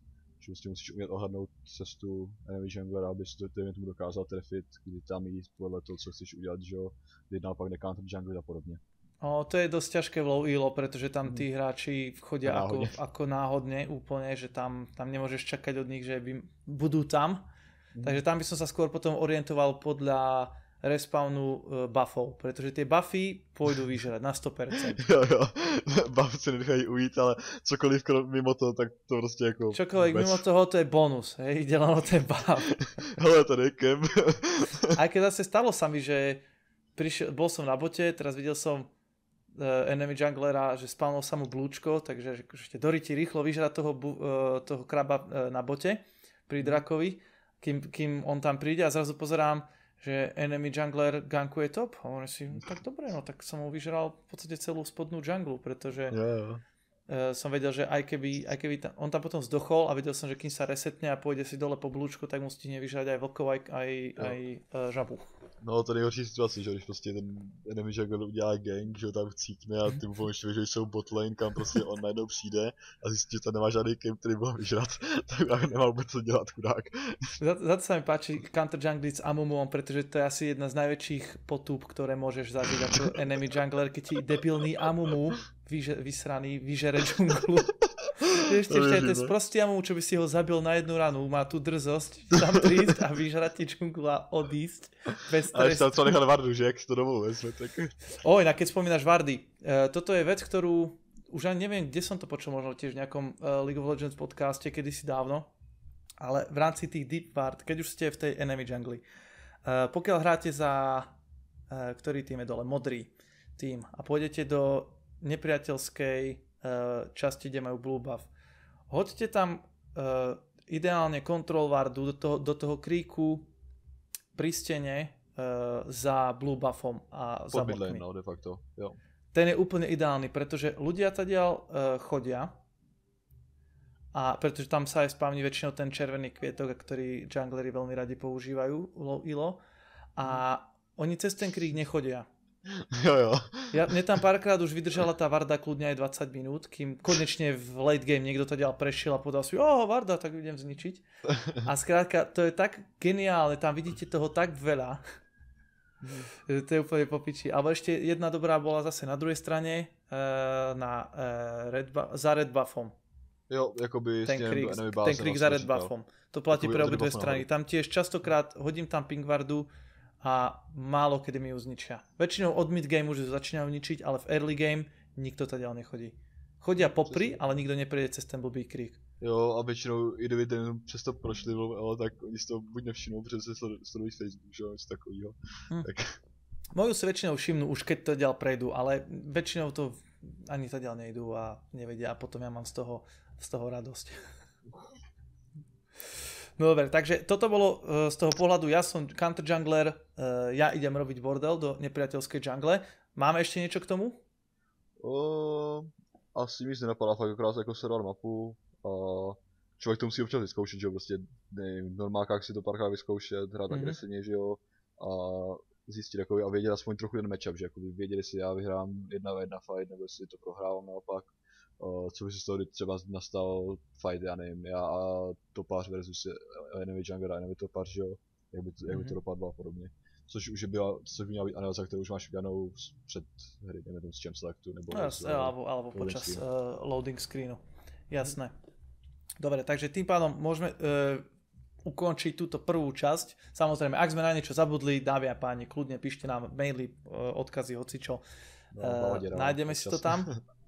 že prostě musíš umět ohlednout cestu enemy junglera, abys to dejme tomu dokázal trefit, kdy tam jít podle toho, co chceš udělat, že jo, kdy naopak necounter jungle a podobně. O, to je dosť ťažké v low elo, pretože tam tí hráči chodia ako, Náhodne. ako náhodne úplne, že tam, tam nemôžeš čakať od nich, že by, budú tam. Mm. Takže tam by som sa skôr potom orientoval podľa respawnu uh, buffov, pretože tie buffy pôjdu vyžerať na 100%. Jo, jo, bavci nenechají ujít, ale cokoliv mimo to, tak to prostě jako... Čokoľvek vůbec. mimo toho, to je bonus, hej, ide len o ten buff. Hele, tady je. Aj keď zase stalo sa mi, že prišiel, bol som na bote, teraz videl som enemy junglera, že spálnil sa mu blúčko, takže že Doriti rýchlo vyžrať toho, uh, toho kraba uh, na bote pri drakovi, kým, kým on tam príde a zrazu pozerám, že enemy jungler gankuje top. A hovorím si, no, tak dobre, no tak som mu vyžral v podstate celú spodnú junglu, pretože jo. Uh, som vedel, že aj keby, aj keby tam, on tam potom vzdochol a vedel som, že kým sa resetne a pôjde si dole po blúčku, tak mu stihne vyžrať aj vlkov, aj, aj, Jo. aj uh, žabu. No to je nejhorší situace, že když prostě ten enemy jungle udělá gang, že ho tam chcíkne a ty mu pomyšlíš, že jsou botlane, kam prostě on najednou přijde a zjistí, že tam nemá žádný camp, který by ho vyžrat, tak já nemá vůbec co dělat, chudák. Za, za to sa mi páči Counter Jungle s Amumuom, pretože to je asi jedna z najväčších potúb, ktoré môžeš zažiť ako enemy jungler, keď ti debilný Amumu vyže, vysraný vyžere džunglu. Ešte, ešte ten sprostý Amumu, čo by si ho zabil na jednu ranu, má tu drzosť tam prísť a vyžrať ti džunglu a odísť bez A ještě stresu. tam nechat Vardu, že jak si to domů vezme, tak... O, inak keď spomínaš Vardy, uh, toto je vec, ktorú už ani neviem, kde som to počul, možno tiež v nejakom uh, League of Legends podcaste kedysi dávno, ale v rámci tých Deep Ward, keď už ste v tej enemy jungli, uh, pokiaľ hráte za, ktorý tým je dole, modrý tým a pôjdete do nepriateľskej uh, časti, kde majú blue buff, hoďte tam uh, ideálne control wardu do toho, do toho kríku pri stene uh, za blue buffom a za Pod midlane, blokmi. no, de facto, jo. Ten je úplne ideálny, pretože ľudia tadiaľ uh, chodia a pretože tam sa aj spávni väčšinou ten červený kvietok, ktorý junglery veľmi radi používajú, low ilo, a oni cez ten krík nechodia. Jo, jo. Ja, mne tam párkrát už vydržala tá Varda kľudne aj 20 minút, kým konečne v late game niekto to ďal prešiel a povedal si, o, Varda, tak idem zničiť. A skrátka, to je tak geniálne, tam vidíte toho tak veľa, to je úplne popiči. Alebo ešte jedna dobrá bola zase na druhej strane, eh, na, eh, red bu- za red buffom. Jo, jakoby Ten enemy ten básem krík vlastně za red říkal. buffom. To platí pre obidve strany. Tam tiež častokrát hodím tam pingvardu a málo kedy mi ju zničia. Väčšinou od mid game už ju začínajú ničiť, ale v early game nikto tady nechodí. Chodia popri, ale nikto neprejde cez ten blbý krík. Jo, a většinou i kdyby ten přes to prošli, ale tak oni si to buď nevšimnou, protože se sledu- sledují Facebook, že něco takového. Hm. Tak, Moju si väčšinou všimnú už keď to ďal prejdú, ale väčšinou to ani to ďal nejdú a nevedia a potom ja mám z toho, z toho radosť. No dobre, takže toto bolo uh, z toho pohľadu, ja som counter jungler, uh, ja idem robiť bordel do nepriateľskej jungle. Máme ešte niečo k tomu? o, asi mi nic nenapadá, fakt akorát jako sledovat mapu a člověk to musí občas vyzkoušet, že jo, prostě nevím, v normálkách si to párkrát vyzkoušet, hrát Mhm. mm-hmm. agresivně, že jo, a zjistit jako a vědět aspoň trochu ten matchup, že jakoby vědět, jestli já vyhrám jedna v jedna fight, nebo jestli to prohrávám naopak. Co by se z toho třeba nastal fight, já nevím, já a topář versus enemy jungler a enemy topář, jo, jak by, to, jak by to Mhm. dopadlo a podobně. Což už byla, což by měla být analýza, kterou už máš vydanou před hry, nevím, z čem selectu, nebo No, z, s- alebo, alebo počas screenu. uh, loading screenu. Jasné. Dobre, takže tým pádom môžeme uh, ukončiť túto prvú časť. Samozrejme, ak sme na niečo zabudli, dámy a páni, kľudne píšte nám maily, uh, odkazy, hocičo. No, Uh, nájdeme si to tam.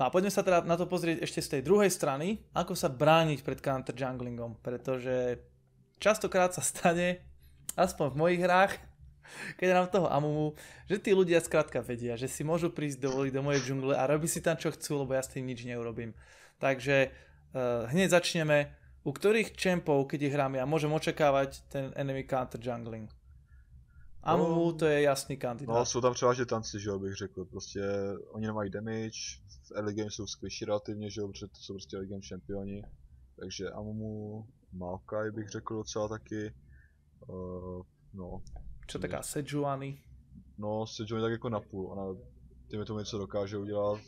No a poďme sa teda na to pozrieť ešte z tej druhej strany, ako sa brániť pred counter junglingom, pretože častokrát sa stane, aspoň v mojich hrách, keď nám toho Amumu, že tí ľudia skrátka vedia, že si môžu prísť dovoliť do mojej džungle a robiť si tam čo chcú, lebo ja s tým nič neurobím. Takže uh, hneď začneme u ktorých čempov, keď ich hrám ja, môžem očakávať ten enemy counter jungling? Amumu No. to je jasný No, kandidát. jsou tam převážně tanci, že jo, bych řekl, prostě oni nemají damage, v early game jsou squishy relativně, že jo, protože to jsou prostě early game šampioni, takže Amumu, Maokai bych řekl docela taky, uh, no, Čo taká Sejuani? no, Sejuani tak jako napůl, ona, tymi tomu něco dokáže udělat,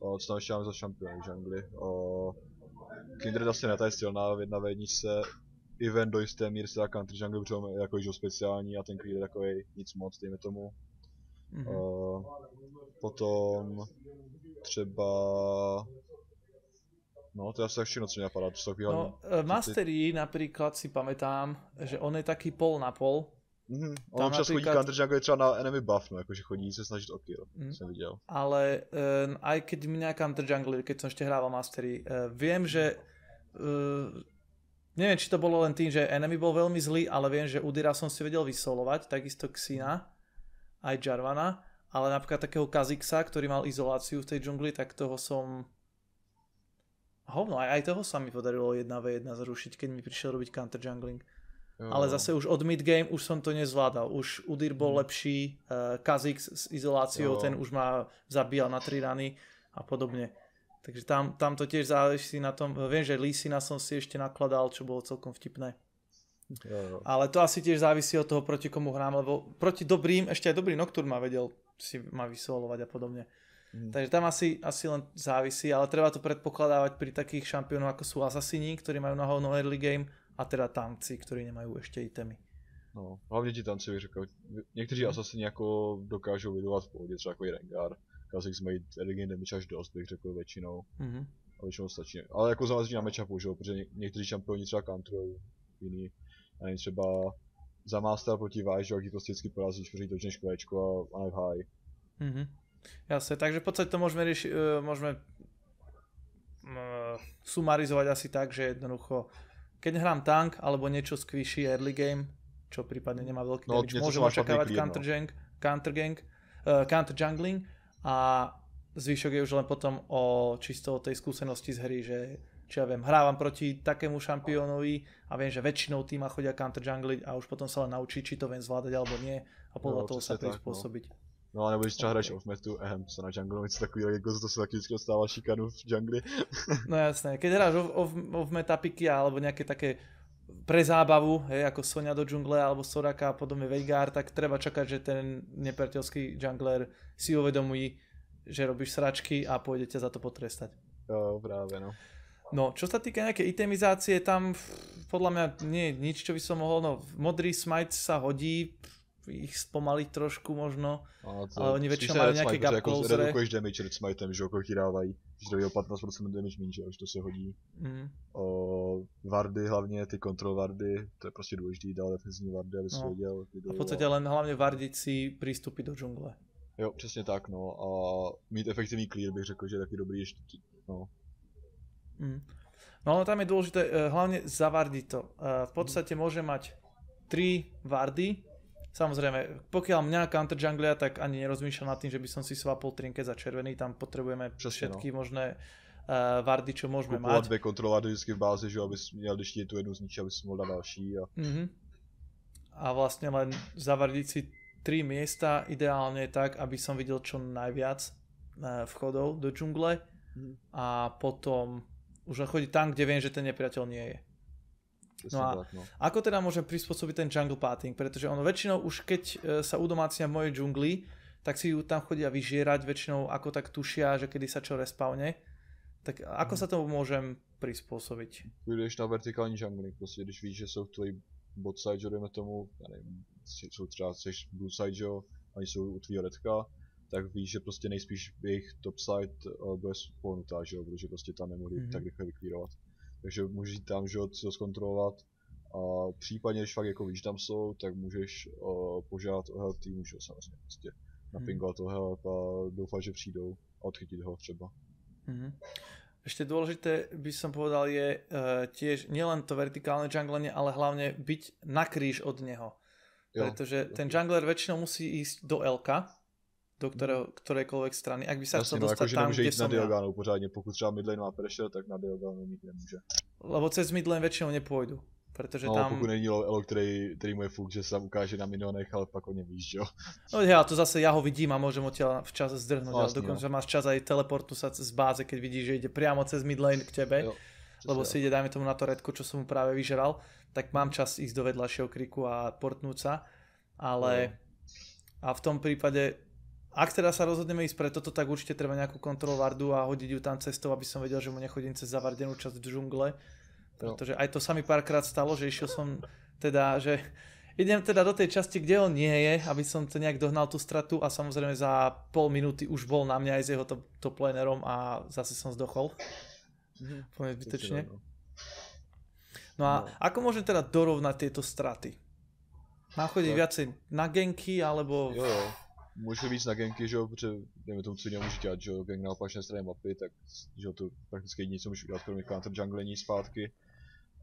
uh, co tam ještě máme za šampiony v žangli, uh, Kindred asi ne, ta je silná v jedna v jedničce, Even do jisté míry se dá counter jungle, protože on je jako speciální a ten Creed je takový nic moc, dejme tomu. Mhm. Uh, potom třeba... No, to je asi tak všechno, co mě napadá, to jsou takový. No, e, Mastery napríklad si pamätám, že on je taký pol na pol, Mhm, tam on občas chodí například- counter jungle třeba na enemy buff, no, jakože chodí se snažit o kill, Mhm. jsem viděl. ale um, aj keď mňa Counter Jungler, keď som ešte hrával Mastery, uh, viem, že uh, neviem, či to bolo len tým, že enemy bol veľmi zlý, ale viem, že Udira som si vedel vysolovať, takisto Xina, aj Jarvana, ale napríklad takého Kazixa, ktorý mal izoláciu v tej džungli, tak toho som Hovno, aj, aj toho sa mi podarilo 1v1 zrušiť, keď mi prišiel robiť counter jungling. Jo, Ale no. zase už od midgame už som to nezvládal. Už Udyr bol lepší, uh, Kazix s izoláciou, Jo. ten už ma zabíjal na 3 rany a podobne. Takže tam, tam to tiež záleží na tom. Viem, že Lisina som si ešte nakladal, čo bolo celkom vtipné. Jo, jo. Ale to asi tiež závisí od toho, proti komu hrám, lebo proti dobrým, ešte aj dobrý Nocturne ma vedel si ma vysolovať a podobne. Mhm. Takže tam asi, asi len závisí, ale treba to predpokladávať pri takých šampiónoch ako sú Assassini, ktorí majú na hovno early game a teda tanci, ktorí nemajú ešte itemy. No, hlavně ti tanci bych řekl. Někteří asasini jako dokážou vydovat v pohodě, třeba jako Rengar. Kha'Zix mají early game damage až dost, bych řekl většinou. Mhm. A většinou stačí. Ale jako záleží na matchupu, že jo, protože ně- někteří šampioni třeba counterujou, jiný. A nevím, třeba za Master proti Vice, že jo, prostě vždycky porazíš, protože točneš kvéčko a, a v high. Mhm. Jasne, takže v podstate to môžeme, rieši, uh, môžeme uh, sumarizovať asi tak, že jednoducho, keď hrám tank alebo niečo squishy early game, čo prípadne nemá veľký No, damage, môžem očakávať no. counter, gang, counter, gang, uh, counter jungling a zvyšok je už len potom o čisto o tej skúsenosti z hry, že či ja viem, hrávam proti takému šampiónovi a viem, že väčšinou týma chodia counter jungliť a už potom sa len naučiť, či to viem zvládať alebo nie a podľa Jo, toho sa přesně tak, no. prispôsobiť. No a nebo když třeba hraješ off-metu, ehem, co na jungle, něco takového, jako to se taky vždycky dostává šikanu v jungli. No jasné, keď hráš off, off, off metapiky alebo nejaké také pre zábavu, hej, ako Sonia do džungle alebo Soraka a podobne Veigar, tak treba čakať, že ten nepriateľský jungler si uvedomí, že robíš sračky a pôjde ťa za to potrestať. Jo, právě no. No, čo sa týka nejakej itemizácie, tam podľa mňa nie je nič, čo by som mohol, no modrý smite sa hodí, ich spomaliť trošku možno, A to, Ale oni väčšinou majú nejaké gap jako closery. redukuješ damage red smitem, že jo, kolik ti dávají, že to je o 15% damage méně, že to se hodí. mm, O vardy hlavně, ty control vardy, to je prostě důležitý, dál defenzivní vardy, aby si No. věděl. a v to podstate len hlavne vardiť si prístupy do džungle. Jo, přesně tak, no. A mít efektivní clear bych řekl, že je taky dobrý ještě, no. Mm. No ale tam je dôležité uh, hlavne zavardiť to. Uh, v podstate môže mať 3 vardy. Samozrejme, pokiaľ mňa counter junglia, tak ani nerozmýšľam nad tým, že by som si swapol trinket za červený. Tam potrebujeme Přesně, všetky možné uh, vardy, čo môžeme Kupovat mať. dvě kontrolovat vždycky v bázi, že jo, abys měl, když ti tu jednu zničí, abys mohl dát další a Mhm. A vlastne len zavardiť si 3 miesta, ideálne tak, aby som videl čo najviac uh, vchodov do džungle Mhm. a potom už len chodiť tam, kde viem, že ten nepriateľ nie je. No a- tak, no. Ako teda môžem prispôsobiť ten jungle pathing? Pretože ono väčšinou už keď e, sa udomácnia v mojej džungli, tak si ju tam chodia vyžierať, väčšinou ako tak tušia, že kedy sa čo respawne. Tak ako sa tomu môžem prispôsobiť? Půjdeš na vertikální jungling, prostě když víš, že jsou tvoji bot side, že dejme tomu, já nevím, jsou třeba, jsi blue side, že jo, oni jsou u tvýho redka, tak víš, že prostě nejspíš jejich top side uh, bude pohnutá, že jo, protože prostě tam nemohli Mhm. mm-hmm. tak rychle vyklírovat. Takže můžeš jít tam, že to zkontrolovat a případně, když fakt jako víš, tam jsou, tak můžeš uh, požádat o help týmu, že samozřejmě, prostě napingovat o help a doufat, že přijdou a odchytit ho třeba. Mhm. Ešte dôležité by som povedal je uh, tiež nielen to vertikálne junglenie, ale hlavne byť na kríž od neho. Jo, Pretože jo. ten jungler väčšinou musí ísť do LK, do ktorého, ktorejkoľvek strany. Ak by sa chcel no, dostať jakože tam, nemůže kde jít na som ja. pořádně, pokud třeba midlane má pressure, tak na diagánu mít nemůže. lebo cez mid lane väčšinou nepôjdu. Pretože No, tam... pokud není elo, který, který mu je fuk, že se tam ukáže na minionech, ale pak o něm víš, jo. No ja, to zase ja ho vidím a môžem odtiaľ včas zdrhnúť. ale Vlastne, dokonca máš čas aj teleportu sa z báze, keď vidíš, že ide priamo cez mid lane k tebe. Jo, lebo si ide, dajme tomu na to redko, čo som mu práve vyžeral, tak mám čas ísť do vedľajšieho kriku a portnúť sa. Ale a v tom prípade, ak teda sa rozhodneme ísť pre toto, tak určite treba nejakú kontrolu Vardu a hodiť ju tam cestou, aby som vedel, že mu nechodím cez zavardenú časť v džungle. Pretože aj to sa mi párkrát stalo, že išiel som teda, že idem teda do tej časti, kde on nie je, aby som to nejak dohnal tú stratu a samozrejme za pol minúty už bol na mňa aj s jeho top, top lanerom a zase som zdochol. Úplne zbytočne. no. No a No. ako môžem teda dorovnať tieto straty? Mám chodiť Tak. viacej na genky, alebo... Jo, jo. Může víc na ganky, že jo, protože dejme tomu, co jiného může dělat, že jo, gang na opačné straně mapy, tak že jo, to prakticky jediné, co můžeš udělat, kromě counter junglení zpátky.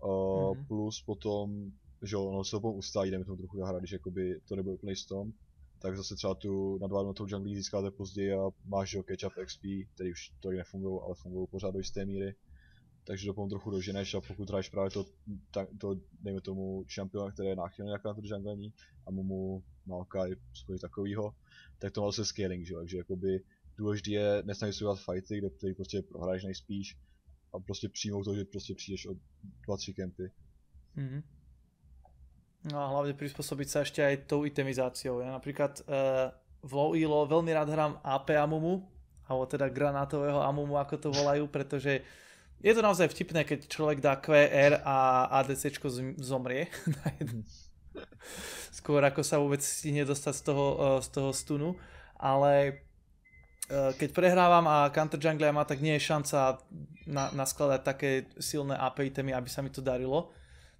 Uh, Mhm. Plus potom, že jo, ono se to potom ustálí, dejme tomu trochu zahrát, když jakoby to nebude úplný stom, tak zase třeba tu nadvládnutou junglí získáte později a máš, že jo, catch up XP, který už to nefungují, ale fungují pořád do jisté míry. Takže to potom trochu doženeš a pokud hraješ právě to, ta, to dejme tomu šampiona, který je náchylný na counter junglení a mu mu Maokai, cokoliv takovýho, tak to má zase scaling, že takže jakoby důležité je nesnažit se udělat fighty, kde který prostě prohraješ nejspíš a prostě přijmout to, že prostě přijdeš od 2-3 kempy. Mhm. No a hlavne prispôsobiť sa ešte aj tou itemizáciou. Ja napríklad uh, v low elo veľmi rád hrám AP Amumu, alebo teda granátového Amumu, ako to volajú, pretože je to naozaj vtipné, keď človek dá QR a ADC zomrie. na jednu- Skôr ako sa vôbec stihne dostať z toho, uh, z toho stunu. Ale uh, keď prehrávam a counter jungler má, tak nie je šanca na, naskladať také silné AP itemy, aby sa mi to darilo.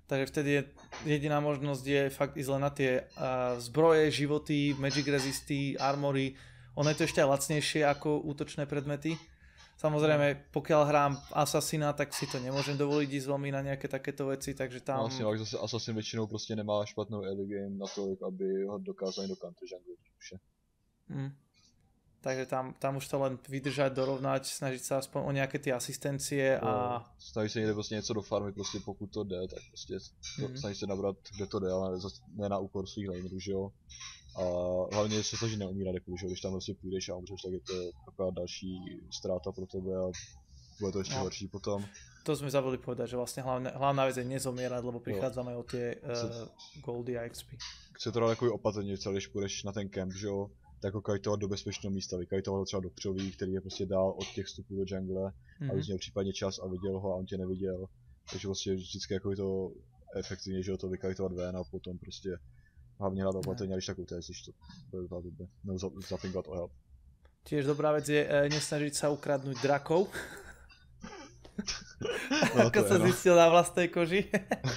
Takže vtedy je jediná možnosť je fakt ísť len na tie uh, zbroje, životy, magic resisty, armory. Ono je to ešte aj lacnejšie ako útočné predmety. Samozrejme, pokiaľ hrám Assassina, tak si to nemôžem dovoliť ísť veľmi na nejaké takéto veci, takže tam... Tam... Vlastně, ale zase Assassin většinou prostě nemá špatnou early game na to, aby ho dokázali do counter je. Mm. Takže tam, tam už to len vydržať, dorovnať, snažiť sa aspoň o nejaké tie asistencie a... Snaží se někde prostě něco do farmy, prostě pokud to jde, tak prostě to, Mhm. snaží se nabrat, kde to jde, ale ne na úkor svých lanerů, že jo. A hlavně se snaží neumírat, jako, že když tam prostě půjdeš a umřeš, tak je to taková další ztráta pro tebe a bude to ještě No. horší potom. To sme zabudli povedať, že vlastne hlavne, hlavná vec je nezomierať, lebo prichádzame o tie uh, goldy a XP. Chce to dát takový opatrně, když půjdeš na ten camp, že jo, tak ho kajtovat do bezpečného místa, vykajtovat ho třeba do křoví, který je prostě dál od těch vstupů do jungle, Mhm. abys měl případně čas a viděl ho a on tě neviděl. Takže vlastně vždycky jako je to efektivně, že ho to vykajtovat ven a potom prostě hlavně hrát opatrně, a když tak utéct, to dobré. Nebo za- zapingovat o help. Tiež dobrá vec je e, nesnažiť sa ukradnúť drakov, No, ako som je, no. zistil na vlastnej koži.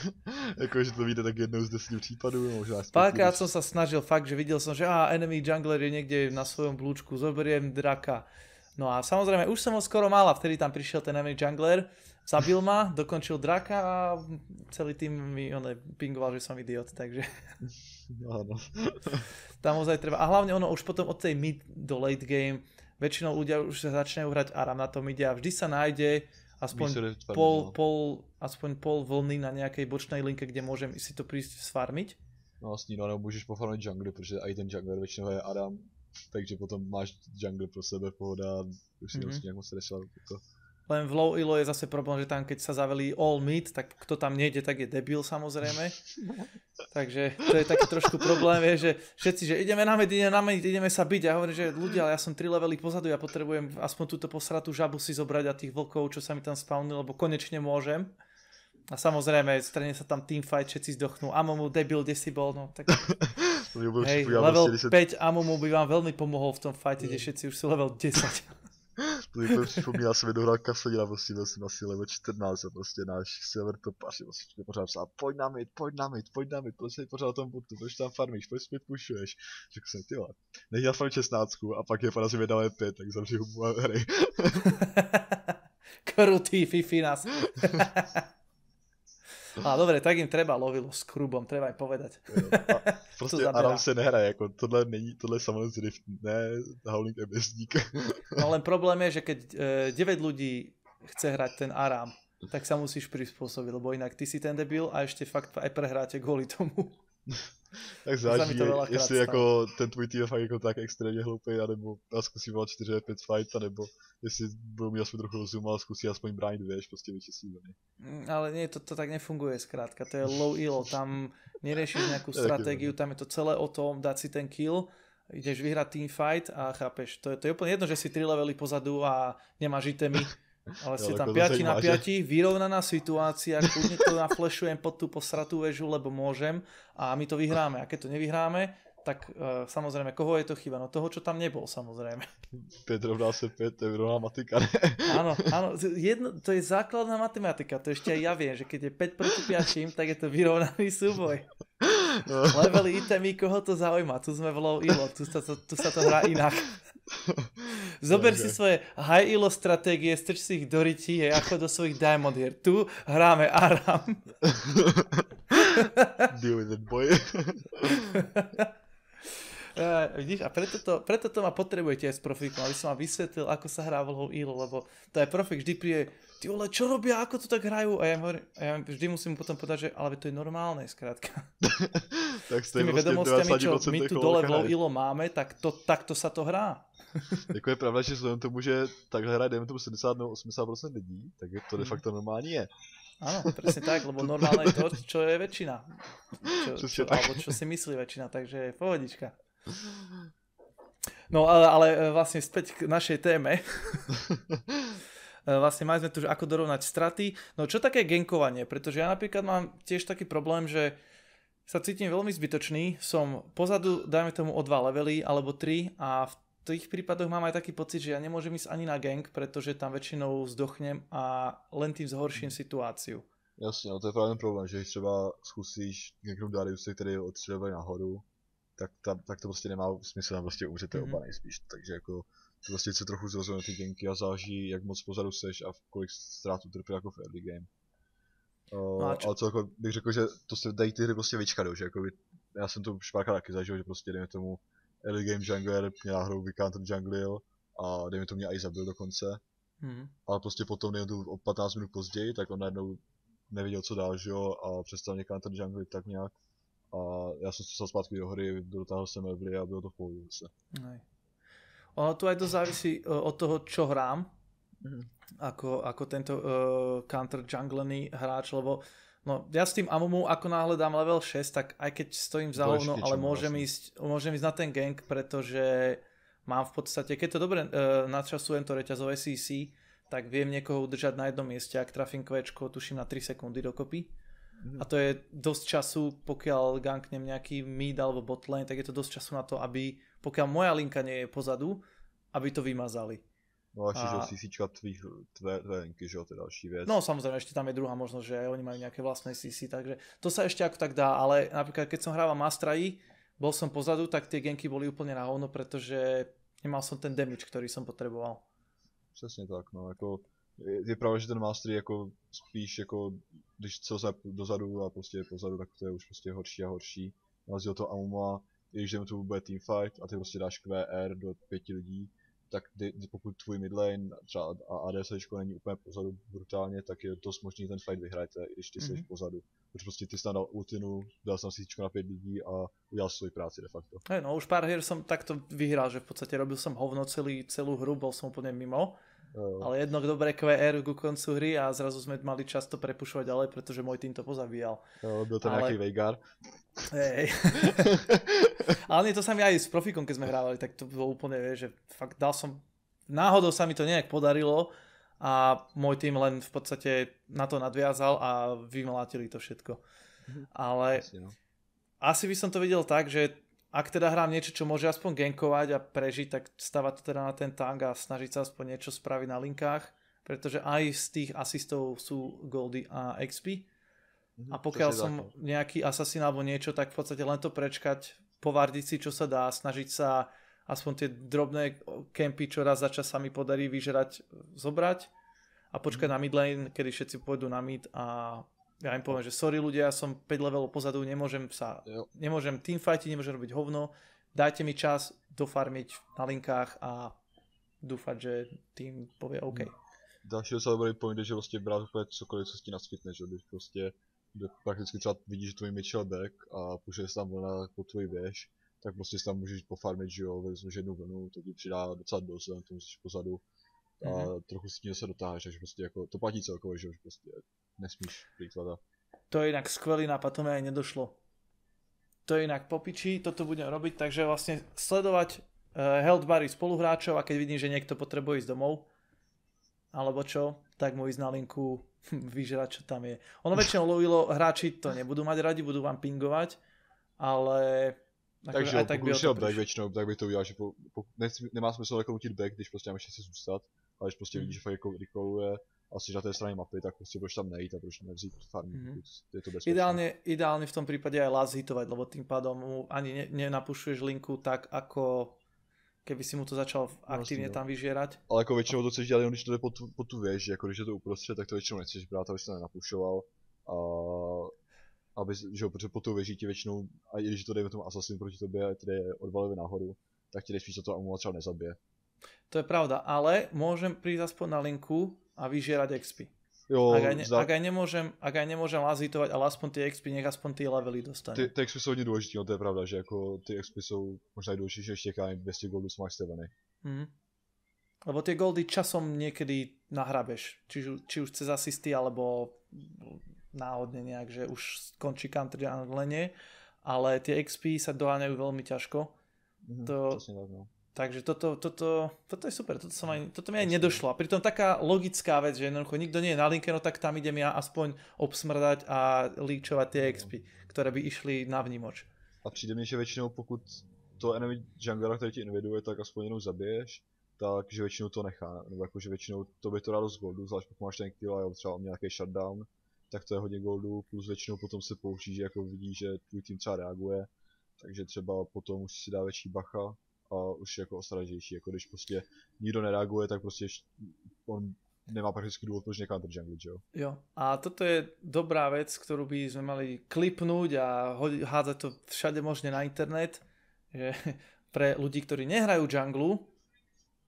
jako, že to vyjde tak jednou z deseti případů, možná z Párkrát som sa snažil fakt, že videl som, že á, enemy jungler je niekde na svojom blúčku, zoberiem draka. No a samozrejme, už som ho skoro mal a vtedy tam prišiel ten enemy jungler, zabil ma, dokončil draka a celý tým mi on pingoval, že som idiot, takže No, no. tam ozaj treba. A hlavne ono už potom od tej mid do late game, väčšinou ľudia už sa začínajú hrať Aram na tom ide a vždy sa nájde aspoň pol, pol, aspoň pol vlny na nejakej bočnej linke, kde môžem si to prísť sfarmiť. No vlastně, no, nebo můžeš pofarmit jungly, protože i ten jungler většinou je Adam, takže potom máš jungle pro sebe, pohoda, už si Mhm. nemusíš nějak moc stresovat. To. Len v low elo je zase problém, že tam keď sa zavelí all mid, tak kto tam nejde, tak je debil samozrejme. Takže to je taký trošku problém, je, že všetci, že ideme na mid, ideme na mid, ideme sa byť. Ja hovorím, že ľudia, ale ja som 3 levely pozadu, ja potrebujem aspoň túto posratú žabu si zobrať a tých vlkov, čo sa mi tam spawnili, lebo konečne môžem. A samozrejme, strane sa tam teamfight, všetci zdochnú. Amomu, debil, kde si bol? No, tak, hej, level vlastně, když se 5 Amomu by vám veľmi pomohol v tom fighte, kde všetci už sú level 10. To mi připomíná, jsem jednou hrál Kasadina, prostě byl jsem asi level 14 a prostě náš server topař, je prostě pořád psal, pojď na mid, pojď na mid, pojď na mid, proč jsi pořád tom botu, proč tam farmíš, proč mid pušuješ. Řekl jsem, ty vole, nech já farmit 16 a pak je porazím mi dáme 5, tak zavři hubu a hry. Krutý Fifinas. A dobre, tak im treba lovilo s krubom, treba im povedať. A prostě. Aram se nehraje, jako tohle není, tohle samozřejmě Rift, ne Howling Abyssník. No len problém je, že keď e, 9 ľudí chce hrať ten Aram tak sa musíš prispôsobiť, lebo inak ty si ten debil a ešte fakt aj prehráte kvôli tomu. Tak záleží, jestli stalo. jako ten tvůj tým je fakt jako tak extrémně hloupý, anebo a zkusí volat 4 5 fight, nebo jestli budou mít aspoň trochu rozumu a zkusí aspoň bránit vieš, prostě vyčistí Mm, Ale nie, to, to tak nefunguje skrátka, to je low elo, tam neriešiš nejakú stratégiu, tam je to celé o tom dať si ten kill, ideš vyhrať teamfight a chápeš, to je, to je úplne jedno, že si 3 levely pozadu a nemáš itemy, ale ste tam ako to 5 na zajímá, 5, vyrovnaná situácia, kľudne to naflešujem pod tú posratú väžu, lebo môžem a my to vyhráme a keď to nevyhráme, tak uh, samozrejme, koho je to chyba? No toho, čo tam nebol, samozrejme. 5 rovná se 5, to je rovná matika, ne? Áno, áno, jedno, to je základná matematika, to ešte aj ja viem, že keď je 5 proti 5, tak je to vyrovnaný súboj. No. Levely itemy, koho to zaujíma, tu sme v low elo, tu sa to, tu sa to hrá inak. Zober si svoje high elo stratégie, strč si ich do rytí a ako do svojich diamond hier. Tu hráme Aram. Deal with it, boy. Uh, vidíš, a preto to, preto to ma potrebujete aj s profíkom, aby som vám vysvetlil, ako sa hrá v low elo, lebo to je profik vždy príde, ty vole, čo robia, ako to tak hrajú? A ja, hovorím, a ja vždy musím potom povedať, že ale to je normálne, skrátka. tak S tými prostě vedomostiami, čo 90% my tu dole v elo máme, tak to, takto sa to hrá. Jako je pravda, že vzhledem tomu, že takhle hraje, dejme tomu 70 nebo 80% lidí, tak to de Mhm. facto normální je. Áno, presne tak, lebo normálne je to, čo je väčšina. Čo, čo, alebo čo si myslí väčšina, takže pohodička. No ale, ale e, vlastne späť k našej téme. E, vlastne mali sme tu, že ako dorovnať straty. No čo také genkovanie? Pretože ja napríklad mám tiež taký problém, že sa cítim veľmi zbytočný. Som pozadu, dajme tomu o dva levely alebo tri a v tých prípadoch mám aj taký pocit, že ja nemôžem ísť ani na gang, pretože tam väčšinou zdochnem a len tým zhorším situáciu. Jasně, ale to je právě problém, že když třeba zkusíš někdo Dariuse, který je o tři levely nahoru, tak, tam, tak to prostě nemá smysl, tam prostě umřete Mhm. oba nejspíš, takže jako prostě se trochu zrozumí ty genky a záleží, jak moc pozadu seš a v kolik ztrát utrpí jako v early game. Uh, No ale celkově bych řekl, že to se dají ty hry prostě vyčkadou, že jako by, já jsem to už párkrát taky zažil, že prostě dejme tomu early game jungler mě náhodou vycounter junglil a dejme tomu mě i zabil dokonce, Mhm. ale prostě potom dejme tomu o 15 minut později, tak on najednou nevěděl co dál, že jo, a přestal mě counter junglit tak nějak. A já jsem se zpátky do hry, dotáhl jsem levely a bylo to v pohodě zase. Ono tu aj dosť závisí e, od toho, čo hrám, Mhm. ako, ako tento uh, counter junglený hráč, lebo no, ja s tým Amumu, ako náhle dám level 6, tak aj keď stojím za hovno, ale môžem vlastne. ísť, môžem ísť na ten gank, pretože mám v podstate, keď to dobre uh, načasujem to reťazové CC, tak viem niekoho udržať na jednom mieste, ak trafím kvečko, tuším na 3 sekundy dokopy. Mhm. A to je dosť času, pokiaľ ganknem nejaký mid alebo bot lane, tak je to dosť času na to, aby, pokiaľ moja linka nie je pozadu, aby to vymazali. No a ještě, že A- CCčka tvých, linky, že to je další věc. No samozrejme, ešte tam je druhá možnosť, že aj oni majú nejaké vlastné CC, takže to sa ešte ako tak dá, ale napríklad keď som hrával Master Yi, bol som pozadu, tak tie genky boli úplne na hovno, pretože nemal som ten damage, ktorý som potreboval. Přesně tak, no, jako je, je pravda, že ten mastery jako spíš jako, když co dozadu a prostě pozadu, tak to je už prostě horší a horší. Na rozdíl toho Amuma, když jdeme tu bude teamfight a ty prostě dáš QR do pěti lidí, tak ty, pokud tvůj midlane třeba a ADC není úplně pozadu brutálně, tak je dost možný ten fight vyhrajete, i když ty jsi Mhm. pozadu. Protože prostě ty jsi tam dal ultinu, dal jsem si na pět lidí a udělal svoji práci de facto. Hej, no už pár hier som takto vyhral, že v podstate robil som hovno celý, celú hru, bol som úplne mimo, Uh, ale jedno dobré QR ku koncu hry a zrazu sme mali často prepušovať ďalej, pretože môj tým to pozabíjal. uh, byl tam ale- nějaký Veigar. Hej. Ale nie, to sa mi aj s profikom, keď sme hrávali, tak to bolo úplne, vieš, že fakt dal som, náhodou sa mi to nejak podarilo a môj tým len v podstate na to nadviazal a vymlátili to všetko. Ale Jasně, no. asi by som to videl tak, že ak teda hrám niečo, čo môže aspoň gankovať a prežiť, tak stavať to teda na ten tank a snažiť sa aspoň niečo spraviť na linkách, pretože aj z tých asistov sú goldy a XP. Mhm, A pokiaľ som no. nejaký asasin alebo niečo, tak v podstate len to prečkať, povardiť si, čo sa dá, snažiť sa aspoň tie drobné kempy, čo raz za čas sa mi podarí vyžerať, zobrať a počkať Mhm. na mid lane, kedy všetci pôjdu na mid a ja im poviem, že sorry ľudia, som 5 levelov pozadu, nemôžem sa, Jo. nemôžem teamfightiť, nemôžem robiť hovno, dajte mi čas dofarmiť na linkách a dúfať, že tým povie OK. další docela dobrý point je, že vlastně brát úplně cokoliv, co s tím naskytne, že když prostě kde prakticky třeba vidíš, že tvůj Mitchell back a pušuje se tam vlna po tvůj věž, tak prostě si tam můžeš pofarmit, že jo, vezmeš jednu vlnu, to ti přidá docela dost, k tomu jsi pozadu a Mhm. trochu si tím se dotáhneš, takže prostě jako to platí celkově, že že prostě nesmíš a To je inak skvelý nápad, to mi aj nedošlo. To je inak popiči, toto budem robiť, takže vlastne sledovať uh, health bary spoluhráčov a keď vidím, že niekto potrebuje ísť domov, alebo čo, tak mu ísť na linku vyžrať, čo tam je. Ono väčšinou lovilo hráči to nebudú mať radi, budú vám pingovať, ale akože Takže jo, tak by pokud šel back většinou, tak bych to udělal, že po, po, nemá smysl jako nutit back, když prostě ještě chce zůstat, ale když prostě Mhm. vidíš, že fakt jako recalluje a jsi na té straně mapy, tak prostě proč tam nejít a proč nevzít Mhm. pokud je to bezpečné. Ideálne, ideálne v tom prípade aj last hitovať, lebo tým pádom mu ani ne, nenapušuješ linku tak, ako keby si mu to začal aktívne no. tam vyžierať. Ale jako většinou to chceš jenom když to jde po tu, po tu věž, jako když je to uprostřed, tak to většinou nechceš brát, abys to nenapušoval. A aby, že jo, protože po tu věží ti většinou, a i když to dejme tomu Assassin proti tobě, který je odvalivý nahoru, tak ti nejspíš to to Amula třeba nezabije. To je pravda, ale môžem prísť aspoň na linku a vyžierať XP. Jo, Ak aj, ne, zdá, ak aj nemôžem, ak aj nemôžem lazitovať, ale aspoň tie XP, nech aspoň tie levely dostane. ty, ty XP jsou hodně důležitý, no to je pravda, že jako ty XP i důležitější než těch já nevím, 200 goldů, co máš stavený. Mhm. Lebo tie goldy časom niekedy nahrabeš. Či, či už cez asisty, alebo náhodne nejak, že už skončí country a lenie. Ale tie XP sa doháňajú veľmi ťažko. Mhm, To-. Takže toto, toto, toto je super, toto, som aj, toto mi aj nedošlo. A pritom taká logická vec, že jednoducho nikto nie je na linke, no tak tam idem ja aspoň obsmrdať a líčovať tie XP, ktoré by išli na vnímoč. A přijde mi, že většinou pokud to enemy junglera, který ti inviduje, tak aspoň jenom zabiješ, takže většinou to nechá, nebo jako, že většinou to by to dá dost goldu, zvlášť pokud máš ten kill a jo, třeba on nějaký shutdown, tak to je hodně goldu, plus většinou potom se poučí, že jako vidí, že tvůj tým třeba reaguje, takže třeba potom už si dá větší bacha a už jako ostražnější, jako když prostě nikdo nereaguje, tak prostě on nemá prakticky důvod, proč necounter junglit, že jo. Jo. A toto je dobrá vec, ktorú by sme mali klipnúť a hádzať to všade možne na internet, že pre ľudí, ktorí nehrajú junglu,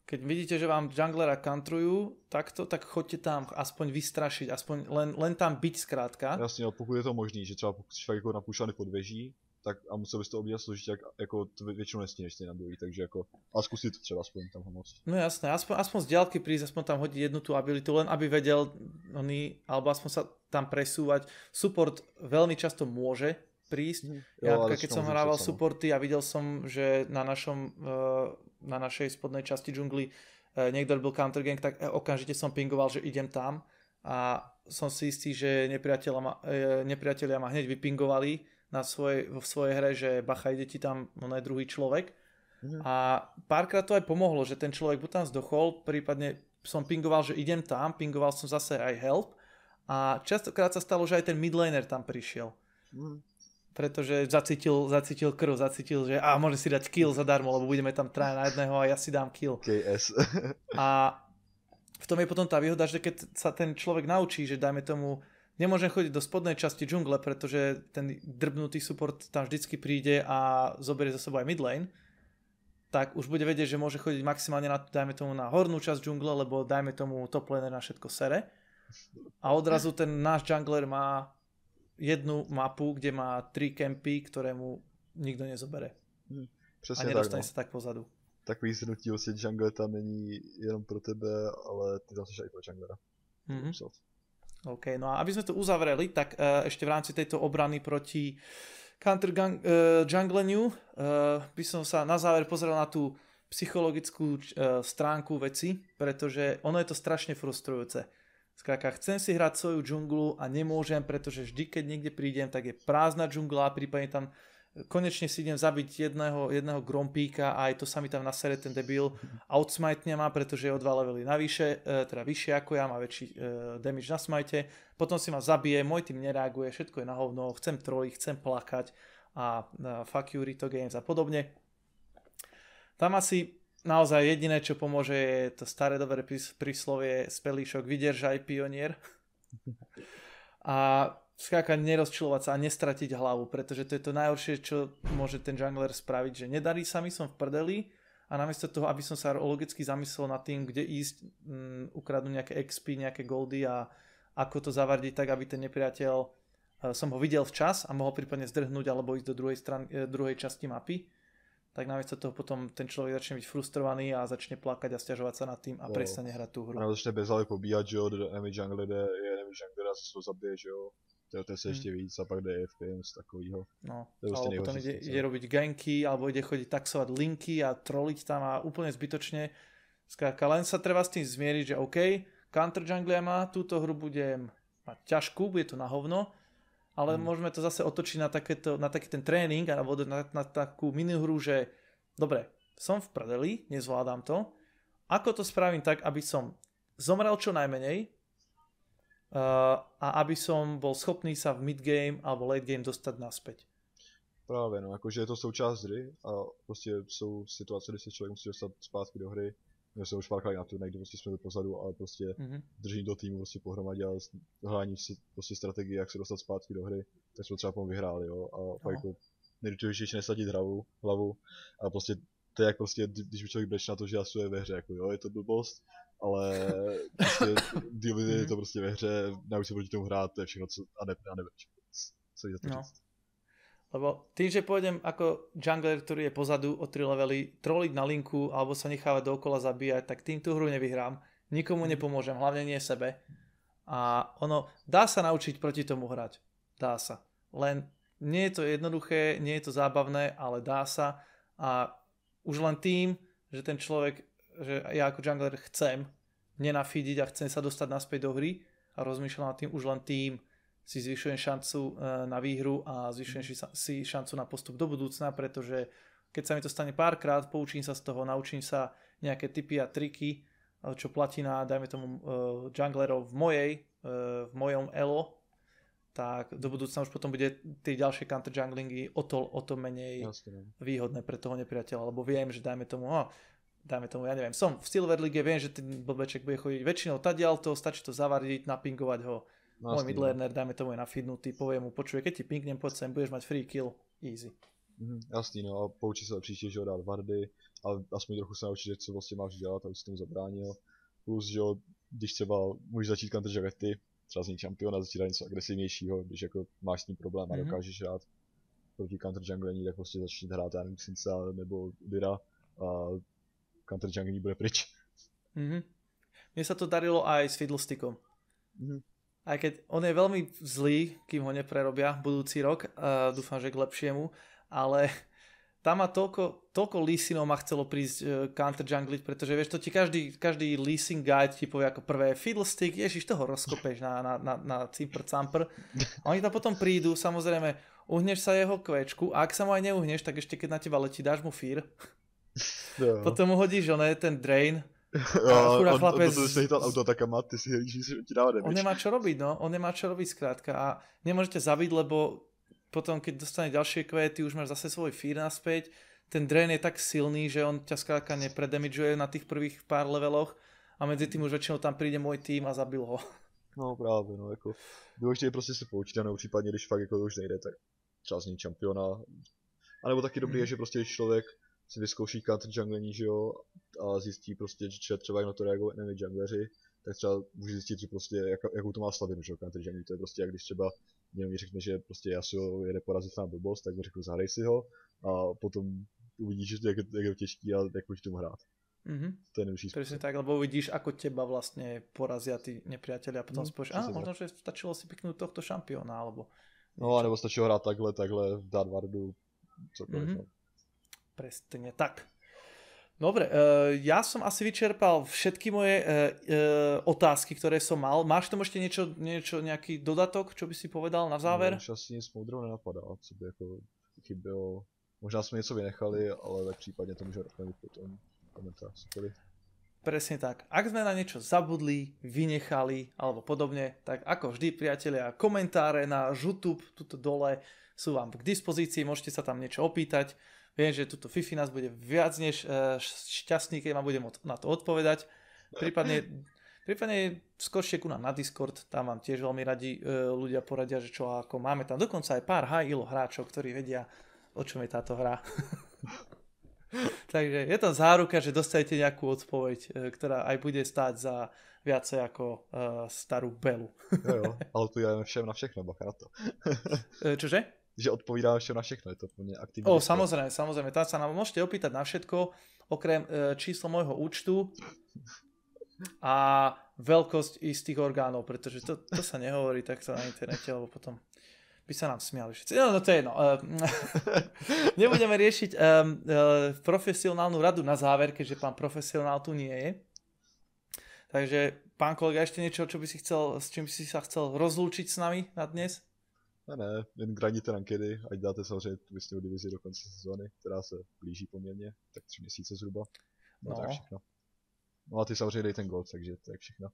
keď vidíte, že vám junglera kantrujú takto, tak choďte tam aspoň vystrašiť, aspoň len, len tam byť skrátka. Jasně, ale pokud je to možný, že třeba pokud fakt jako napušovaný pod věží, tak a musel bys to obíhat složitě, jak, jako to vě- většinou nestíneš ty na druhý, takže jako, a zkusit to třeba aspoň tam pomoct. No jasné, aspoň, aspoň z diaľky prísť, aspoň tam hodiť jednu tú abilitu, len aby vedel oný, alebo aspoň sa tam presúvať. Support veľmi často môže prísť. Ja ale napríklad, keď som hrával supporty a videl som, že na našom, eh, na našej spodnej časti džungli eh, niekto robil counter gang, tak eh, okamžite som pingoval, že idem tam a som si istý, že nepriatelia ma, nepriatelia ma hneď vypingovali na svojej, vo svojej hre, že bacha, ide ti tam on je druhý človek. Mhm. A párkrát to aj pomohlo, že ten človek buď tam zdochol, prípadne som pingoval, že idem tam, pingoval som zase aj help a častokrát sa stalo, že aj ten midlaner tam prišiel Mhm. pretože zacítil, zacítil krv, zacítil, že a môže si dať kill zadarmo, lebo budeme tam traja na jedného a ja si dám kill. KS. A v tom je potom tá výhoda, že keď sa ten človek naučí, že dajme tomu, nemôžem chodiť do spodnej časti džungle, pretože ten drbnutý support tam vždycky príde a zoberie za sebou aj midlane, tak už bude vedieť, že môže chodiť maximálne na, dajme tomu, na hornú časť džungle, lebo dajme tomu top laner na všetko sere. A odrazu ten náš jungler má jednu mapu, kde má tri kempy, ktoré mu nikto nezobere. A Přesně tak, no. nedostane sa tak pozadu. Takový zhrnutí vlastně jungle tam není jenom pro tebe, ale ty tam jsi aj pro junglera. Mhm. OK, no a aby sme to uzavreli, tak uh, ešte v rámci tejto obrany proti counter gang, uh, jungleniu uh, by som sa na záver pozrel na tú psychologickú uh, stránku veci, pretože ono je to strašne frustrujúce. Skrátka, chcem si hrať svoju džunglu a nemôžem, pretože vždy, keď niekde prídem, tak je prázdna džungla, prípadne tam konečne si idem zabiť jedného, jedného grompíka a aj to sa mi tam nasere ten debil. Outsmite ma, pretože je o dva levely navyše, e, teda vyššie ako ja, má väčší e, damage na smite, potom si ma zabije, môj tým nereaguje, všetko je na hovno, chcem troliť, chcem plakať a, a fuck you Rito Games a podobne. Tam asi naozaj jediné, čo pomôže je to staré dobré prís- príslovie z pelíšok vydržaj pionier. A skákať, nerozčilovať sa a nestratiť hlavu, pretože to je to najhoršie, čo môže ten jungler spraviť, že nedarí sa mi, som v prdeli a namiesto toho, aby som sa logicky zamyslel nad tým, kde ísť, um, ukradnúť nejaké XP, nejaké goldy a ako to zavardiť tak, aby ten nepriateľ uh, som ho videl včas a mohol prípadne zdrhnúť alebo ísť do druhej, strany, uh, druhej časti mapy tak namiesto toho potom ten človek začne byť frustrovaný a začne plakať a stiažovať sa nad tým a no. prestane hrať tú hru. A začne bezhlavě pobíjat, že jo, enemy jungle jde, je enemy jungle a to zabije, že jo. To, to se ještě hmm. víc a pak AFK, z takového. No, to alebo potom ide, ide robiť ganky, alebo ide chodiť taxovať linky a troliť tam a úplne zbytočne. Skrátka, len sa treba s tým zmieriť, že OK, counter jungle má, túto hru budem mať ťažkú, bude to na hovno, ale hmm. môžeme to zase otočiť na, takéto, na taký ten tréning alebo na, na takú minihru, že dobre, som v prdeli, nezvládam to, ako to spravím tak, aby som zomrel čo najmenej a aby som bol schopný sa v midgame alebo late game dostať naspäť. Právě, no, jakože je to součást hry a prostě jsou situace, kdy se člověk musí dostat zpátky do hry my jsme už párkrát na turnaj, kde prostě jsme pozadu, ale prostě mm-hmm. držení do týmu prostě pohromadě a hledání si prostě strategie, jak se dostat zpátky do hry, tak jsme třeba potom vyhráli, jo. A no. pak jako nejdůležitější nesadit hlavu, hlavu a prostě to je jak prostě, když by člověk breč na to, že asuje ve hře, jako jo, je to blbost, ale prostě deal je mhm. to prostě ve hře, nauč se proti tomu hrát, to je všechno, co, a ne, a nebreč. Co za to no. říct. Lebo tým, že pôjdem ako jungler, ktorý je pozadu o 3 levely, troliť na linku alebo sa nechávať dookola zabíjať, tak tým tú hru nevyhrám. Nikomu nepomôžem, hlavne nie sebe. A ono, dá sa naučiť proti tomu hrať. Dá sa. Len nie je to jednoduché, nie je to zábavné, ale dá sa. A už len tým, že ten človek, že ja ako jungler chcem nenafidiť a chcem sa dostať naspäť do hry a rozmýšľam nad tým už len tým, si zvyšujem šancu e, na výhru a zvyšujem si šancu na postup do budúcna, pretože keď sa mi to stane párkrát, poučím sa z toho, naučím sa nejaké typy a triky, e, čo platí na, dajme tomu, uh, junglerov v mojej, v mojom elo, tak do budúcna už potom bude tie ďalšie counter junglingy o to, o to menej Jasne. No. výhodné pre toho nepriateľa, lebo viem, že dajme tomu, oh, dajme tomu, ja neviem, som v Silver League, viem, že ten blbeček bude chodiť väčšinou tadiaľ to, stačí to zavardiť, napingovať ho No, Môj midlaner, dajme tomu je nafidnutý, povie mu, počuje, keď ti pingnem, poď sem, budeš mať free kill, easy. Mm, jasný, no a poučí se příště, že ho dát vardy, ale aspoň trochu se naučit, co vlastně máš dělat, aby si tomu zabránil. Plus, že jo, když třeba můžeš začít counter ty, třeba z ní čampiona, začít dát něco agresivnějšího, když jako máš s ním problém a mm-hmm. dokážeš hrát proti counter junglení, tak prostě začít hrát, já nevím, Sinca nebo Dira a counter junglení bude pryč. Mhm. Mne sa to darilo aj s Fiddlestickom. Mm-hmm aj keď on je veľmi zlý, kým ho neprerobia budúci rok, uh, dúfam, že k lepšiemu, ale tam má toľko, toľko leasingov ma chcelo prísť uh, counter jungliť, pretože vieš, to ti každý, každý leasing guide ti povie ako prvé fiddlestick, ježiš, toho rozkopeš na, na, na, na cimpr campr. A oni tam potom prídu, samozrejme, uhneš sa jeho kvečku a ak sa mu aj neuhneš, tak ešte keď na teba letí, dáš mu fír. No. Potom mu hodíš oné, ten drain, Jo, on, chlapec... on, on to autoatakama, ty si že ti dáva damage. On nemá čo robiť, no. On nemá čo robiť skrátka a nemôžete zabiť, lebo potom, keď dostane ďalšie kvety, už máš zase svoj fír naspäť. Ten drain je tak silný, že on ťa skrátka nepredamidžuje na tých prvých pár leveloch a medzi tým už väčšinou tam príde môj tým a zabil ho. No právě, no jako důležité je prostě se poučit, ano, případně když fakt jako to už nejde, tak třeba zní čampiona. A nebo taky dobrý mm. je, že prostě když člověk si vyzkouší counter junglení, že jo, a zjistí prostě, že třeba jak na to reagují enemy jungleři, tak třeba může zjistit, že prostě jak, jakou to má slabinu, že jo, counter jungling, to je prostě jak když třeba někdo mi řekne, že prostě Yasuo jede porazit na blbost, tak mu řeknu zahraj si ho a potom uvidíš, jak, jak je to těžký a jak můžeš tomu hrát. Mm-hmm. To je nejvyšší Presne tak, lebo uvidíš, ako teba vlastne porazia tí nepriatelia a potom si povieš, a možno, že stačilo si piknúť tohto šampióna, alebo... No, nebo stačilo hrát takhle, takhle, dát vardu, cokoliv. Mm-hmm. Presne tak. Dobre, uh, ja som asi vyčerpal všetky moje uh, uh, otázky, ktoré som mal. Máš tam ešte niečo, niečo, nejaký dodatok, čo by si povedal na záver? Už asi nic moudrou nenapadá, co by jako chybilo. Možná jsme něco vynechali, ale tak případně to může doplnit potom komentář. Presne tak. Ak sme na niečo zabudli, vynechali alebo podobne, tak ako vždy priatelia, komentáre na YouTube tuto dole sú vám k dispozícii, môžete sa tam niečo opýtať. Viem, že tuto Fifi nás bude viac než uh, šťastný, keď ma budem na to odpovedať. Prípadne, prípadne skoršie ku nám na Discord, tam vám tiež veľmi radi uh, ľudia poradia, že čo ako máme tam dokonca aj pár high hráčov, ktorí vedia, o čom je táto hra. Takže je tam záruka, že dostanete nejakú odpoveď, e, ktorá aj bude stáť za viacej ako uh, starú Belu. jo, jo, ale tu je všem na všechno, bacha na to. Čože? Že odpovídá všem na všechno, je to plne aktívne. O, samozrejme, samozrejme, tam sa nám môžete opýtať na všetko, okrem uh, číslo môjho účtu a veľkosť istých orgánov, pretože to, to sa nehovorí takto na internete, lebo potom by sa nám smiali všetci. No, no to je jedno. Nebudeme riešiť um, uh, profesionálnu radu na záver, keďže pán profesionál tu nie je. Takže, pán kolega, ešte niečo, čo by si chcel, s čím by si sa chcel rozlúčiť s nami na dnes? Ne, ne, jen grindíte rankedy, ať dáte samozřejmě tu vysněnou divizi do konce sezóny, která se blíží poměrně, tak tři měsíce zhruba. No, no. je všechno. No a ty samozřejmě dej ten gold, takže to je všechno.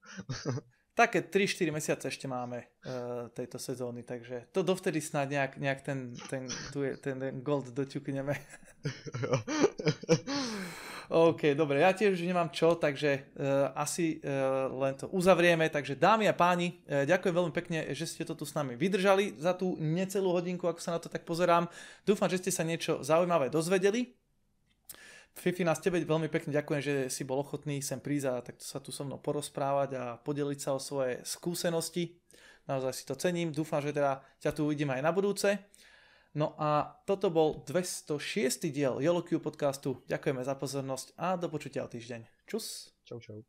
Také 3-4 mesiace ešte máme uh, tejto sezóny, takže to dovtedy snad nejak, nejak ten, ten, tu je, ten, ten gold doťukneme. OK, dobre, ja tiež už nemám čo, takže uh, asi uh, len to uzavrieme. Takže dámy a páni, uh, ďakujem veľmi pekne, že ste to tu s nami vydržali za tú necelú hodinku, ako sa na to tak pozerám. Dúfam, že ste sa niečo zaujímavé dozvedeli. Fifi, nás tebe veľmi pekne ďakujem, že si bol ochotný sem prísť a takto sa tu so mnou porozprávať a podeliť sa o svoje skúsenosti. Naozaj si to cením. Dúfam, že teda ťa tu uvidíme aj na budúce. No a toto bol 206. diel YoloQ podcastu. Ďakujeme za pozornosť a do počutia o týždeň. Čus. Čau, čau.